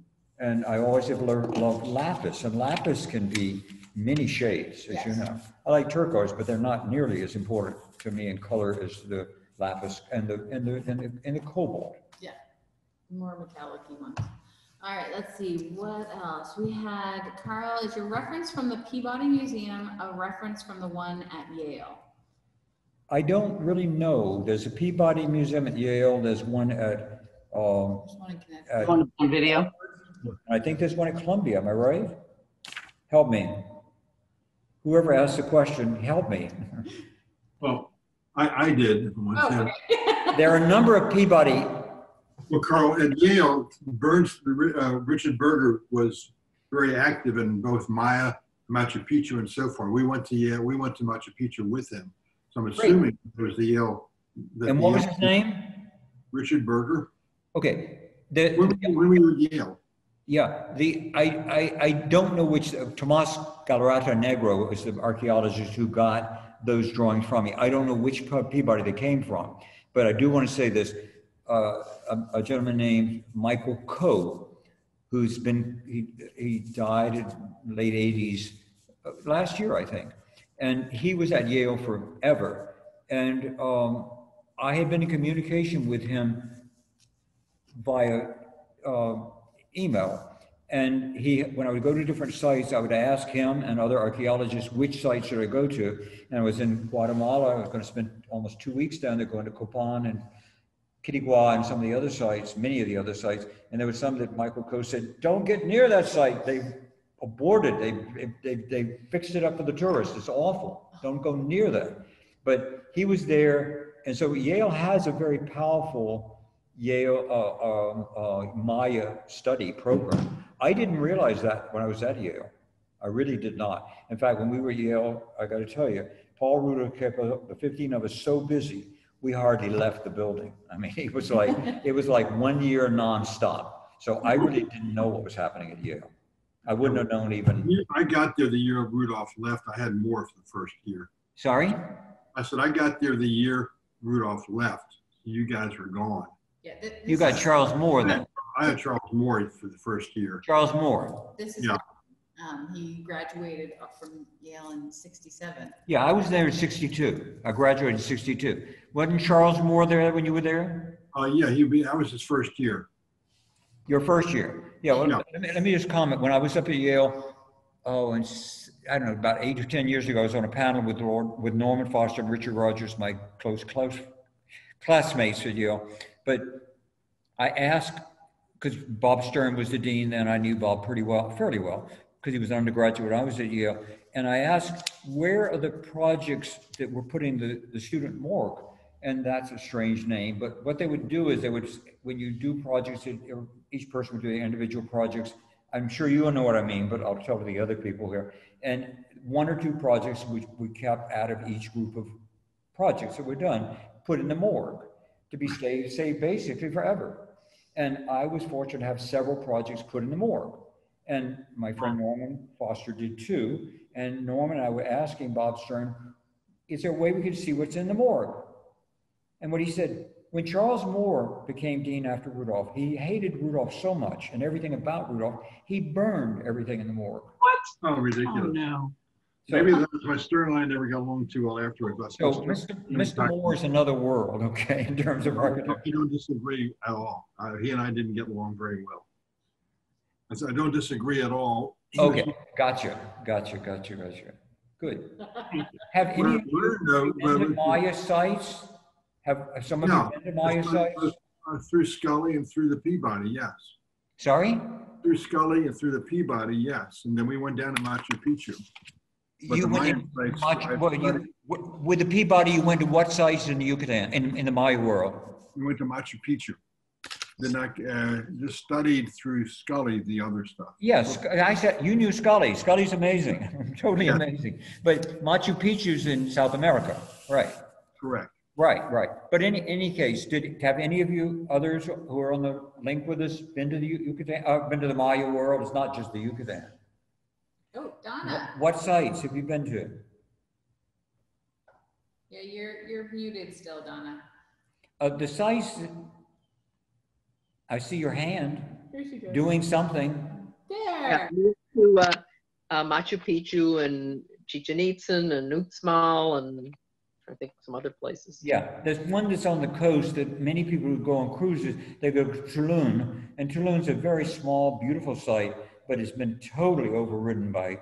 And I always have lear- loved lapis, and lapis can be many shades, as you Yes. know. I like turquoise, but they're not nearly as important to me in color as the lapis and the, and the, and the, and the cobalt. Yeah, more metallic ones. All right, let's see, what else? We had, Carl, is your reference from the Peabody Museum a reference from the one at Yale? I don't really know. There's a Peabody Museum at Yale, there's one at, um, Just want to connect. at On, on video? I think there's one at Columbia, am I right? Help me. Whoever asked the question, help me. Well, I, I did. one Oh, time. okay. [laughs] There are a number of Peabody, Well, Carl, at Yale, Burns, uh, Richard Burger was very active in both Maya, Machu Picchu, and so forth. We went to Yale, we went to Machu Picchu with him. So I'm assuming it was the Yale. that and what was his name? Richard Burger. Okay, the, When, when we were at Yale, yeah, the, I, I, I don't know which, Tomas Gallareta Negro is the archaeologist who got those drawings from me. I don't know which Peabody they came from, but I do want to say this. Uh, a, a gentleman named Michael Coe, who's been, he, he died in late 80s, uh, last year, I think. And he was at Yale forever. And um, I had been in communication with him via uh, email. And he, when I would go to different sites, I would ask him and other archaeologists, which site should I go to? And I was in Guatemala. I was going to spend almost two weeks down there going to Copan and Quirigua and some of the other sites, many of the other sites. And there was some that Michael Coe said, don't get near that site. They've aborted, they, they, they fixed it up for the tourists. It's awful. Don't go near that. But he was there. And so Yale has a very powerful Yale uh, um, uh, Maya study program. I didn't realize that when I was at Yale. I really did not. In fact, when we were at Yale, I got to tell you, Paul Rudolph kept uh, the 15 of us so busy, we hardly left the building. I mean, [laughs] it was like it was like one year nonstop. So I really didn't know what was happening at Yale. I wouldn't have known even. I got there the year Rudolph left. I had more for the first year. Sorry. I said, I got there the year Rudolph left. You guys were gone. Yeah, th- You got Charles Moore then. I had Charles Moore for the first year. Charles Moore. This is, Yeah. Um, he graduated up from Yale in sixty-seven. Yeah, I was there in 62. I graduated in 62. Wasn't Charles Moore there when you were there? Uh, yeah, he, be- that was his first year. Your first year? Yeah, well, Yeah. let me, let me just comment. When I was up at Yale, oh, and I don't know, about eight or 10 years ago, I was on a panel with, Lord- with Norman Foster and Richard Rogers, my close, close classmates at Yale. But I asked, because Bob Stern was the dean then, I knew Bob pretty well, fairly well, because he was an undergraduate, I was at Yale. And I asked, where are the projects that were putting the, the student morgue? And that's a strange name, but what they would do is they would, when you do projects, each person would do individual projects. I'm sure you know what I mean, but I'll tell the other people here. And one or two projects we, we kept out of each group of projects that were done, put in the morgue to be stayed, saved basically forever. And I was fortunate to have several projects put in the morgue. And my friend Norman Foster did too. And Norman and I were asking Bob Stern, is there a way we could see what's in the morgue? And what he said, when Charles Moore became dean after Rudolph, he hated Rudolph so much and everything about Rudolph, he burned everything in the morgue. Oh, Oh, ridiculous. no. So- Maybe that's why Stern and I never got along too well afterwards. but So Mr. Mr. Moore is another world, okay, [laughs] in terms of architecture. We don't disagree at all. Uh, he and I didn't get along very well. I don't disagree at all. Okay, gotcha, gotcha, gotcha, gotcha. Good. Have any of you been to Maya sites? Have have some of you No. been to Maya sites? Uh, Through Scully and through the Peabody, yes. Sorry? Through Scully and through the Peabody, yes. And then we went down to Machu Picchu. But You the went Maya in, sites, Machu- I- well, you, with the Peabody, you went to what sites in the Yucatan, in, in the Maya world? We went to Machu Picchu. Then I uh, just studied through Scully the other stuff. Yes, I said, you knew Scully. Scully's amazing, [laughs] totally Yeah. amazing. But Machu Picchu's in South America, right? Correct. Right, right. But in any case, did, have any of you others who are on the link with us been to the Yu- Yucatan, uh, been to the Maya world? It's not just the Yucatan. Oh, Donna, what sites have you been to? yeah, you're, you're muted still, Donna. Uh, the sites, that- I see your hand Here she goes. doing something. There. Yeah, moved to uh, uh, Machu Picchu and Chichen Itza and Uxmal and I think some other places. Yeah, there's one that's on the coast that many people who go on cruises, they go to Tulum. And Tulum's a very small, beautiful site, but it's been totally overridden by,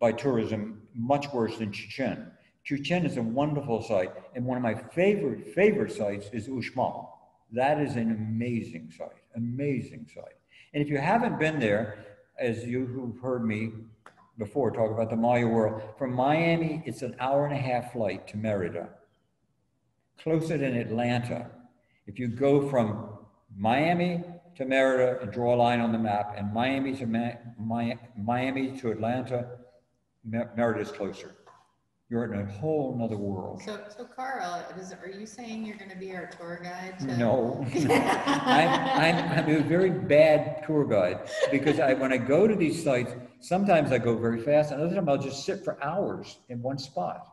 by tourism, much worse than Chichen. Chichen is a wonderful site, and one of my favorite, favorite sites is Uxmal. That is an amazing site, amazing site. And if you haven't been there, as you who've heard me before talk about the Maya world, from Miami, it's an hour and a half flight to Merida closer than Atlanta. If you go from Miami to Merida and draw a line on the map, and Miami to Ma- Miami to Atlanta, Mer- Merida is closer. You're in a whole nother world. So, so Carl, is, are you saying you're gonna be our tour guide to? No, [laughs] I'm, I'm, I'm a very bad tour guide because I, when I go to these sites, sometimes I go very fast, and other times I'll just sit for hours in one spot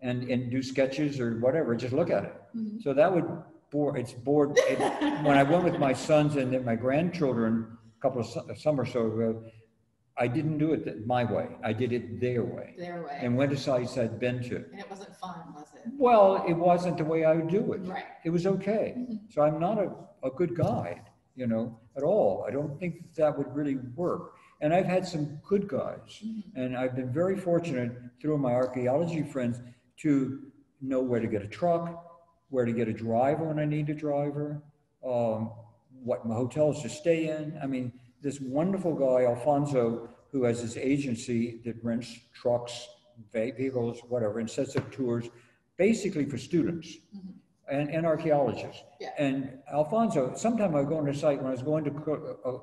and, and do sketches or whatever, just look at it. Mhm. So that would bore, it's bored. it- When I went with my sons and then my grandchildren a couple of su- summer so ago, I didn't do it th- my way. I did it their way Their way. and went to sites I'd been to. And it wasn't fun, was it? Well, it wasn't the way I would do it. Right. It was okay. Mhm. So I'm not a, a good guide, you know, at all. I don't think that would really work. And I've had some good guides. Mhm. And I've been very fortunate through my archaeology friends to know where to get a truck, where to get a driver when I need a driver, um, what hotels to stay in. I mean, this wonderful guy, Alfonso, who has this agency that rents trucks, vehicles, whatever, and sets up tours basically for students Mhm. and, and archaeologists. Yeah. And Alfonso, sometime I go on a site when I was going to uh,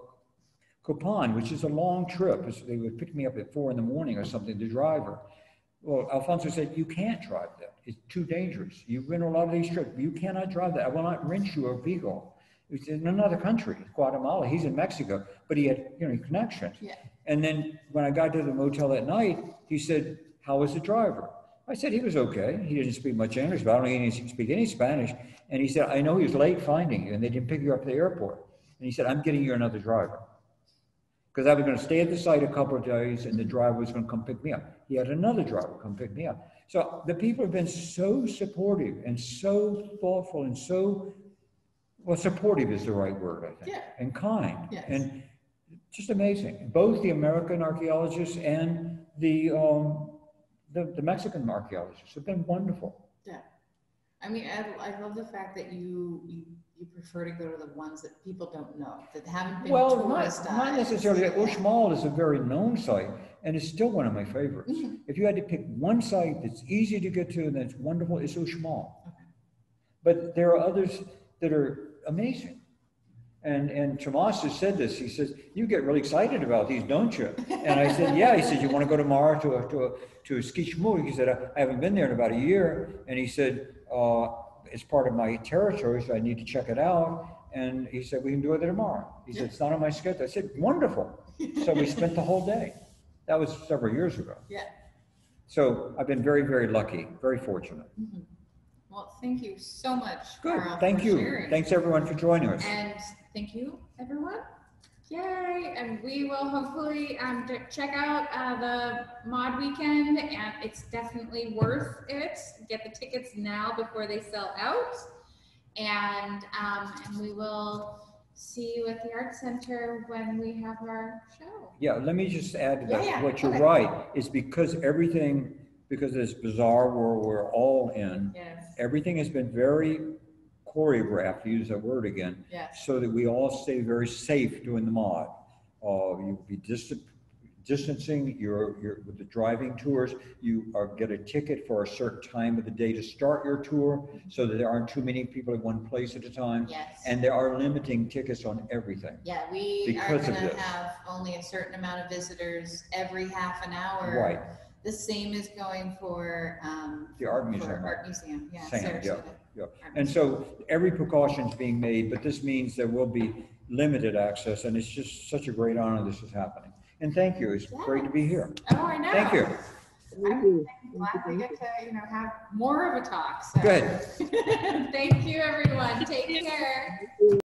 Copan, which is a long trip. They would pick me up at four in the morning or something, the driver. Well, Alfonso said, you can't drive that. It's too dangerous. You've been on a lot of these trips. You cannot drive that. I will not rent you a vehicle. It's in another country, Guatemala. He's in Mexico, but he had, you know, connections. Yeah. And then when I got to the motel that night, he said, how was the driver? I said, he was okay. He didn't speak much English, but I don't think he didn't speak any Spanish. And he said, I know he was late finding you and they didn't pick you up at the airport. And he said, I'm getting you another driver. Because I was gonna stay at the site a couple of days and the driver was gonna come pick me up. He had another driver come pick me up. So the people have been so supportive and so thoughtful and so, well, supportive is the right word, I think. Yeah. And kind. Yes. And just amazing. Both the American archaeologists and the, um, the, the Mexican archaeologists have been wonderful. Yeah. I mean, I, I love the fact that you, you, you prefer to go to the ones that people don't know, that haven't been Well, not, touristed. not necessarily. Uxmal is a very known site and it's still one of my favorites. Mhm. If you had to pick one site that's easy to get to and that's wonderful, it's Uxmal. But there are others that are amazing. And, and Tomas has said this, he says, you get really excited about these, don't you? And I said, yeah, he said, you want to go tomorrow to a, to a, to a Xkichmook? He said, I haven't been there in about a year. And he said, uh, it's part of my territory, so I need to check it out. And he said, we can do it tomorrow. He said, it's not on my schedule. I said, wonderful. So we spent the whole day. That was several years ago. Yeah. So I've been very, very lucky, very fortunate. Mhm. Well, thank you so much, Good, Carl, thank you. sharing. Thanks everyone for joining us. And thank you, everyone. Yay! And we will hopefully um, check out uh, the mod weekend, and it's definitely worth it. Get the tickets now before they sell out, and um, and we will see you at the art center when we have our show. Yeah, let me just add to Yeah, that, yeah, what you're okay. right, is because everything, because of this bizarre world we're all in, Yes, everything has been very choreographed, to use that word again, yes. so that we all stay very safe doing the mod. Uh, you'll be distant, distancing, you're, you're, with the driving tours, you are, get a ticket for a certain time of the day to start your tour, so that there aren't too many people at one place at a time. Yes. And they are limiting tickets on everything. Yeah, we are of gonna have only a certain amount of visitors every half an hour. Right. The same is going for, um. The art for museum. Art museum, yeah. Same, yeah, Sarasota. yeah. Art And so every precaution is being made, but this means there will be limited access, and it's just such a great honor this is happening. And thank you, it's great to be here. Oh, I know. Thank you. I'm glad we get to, you know, have more of a talk, so. Good. [laughs] Thank you, everyone. Take care.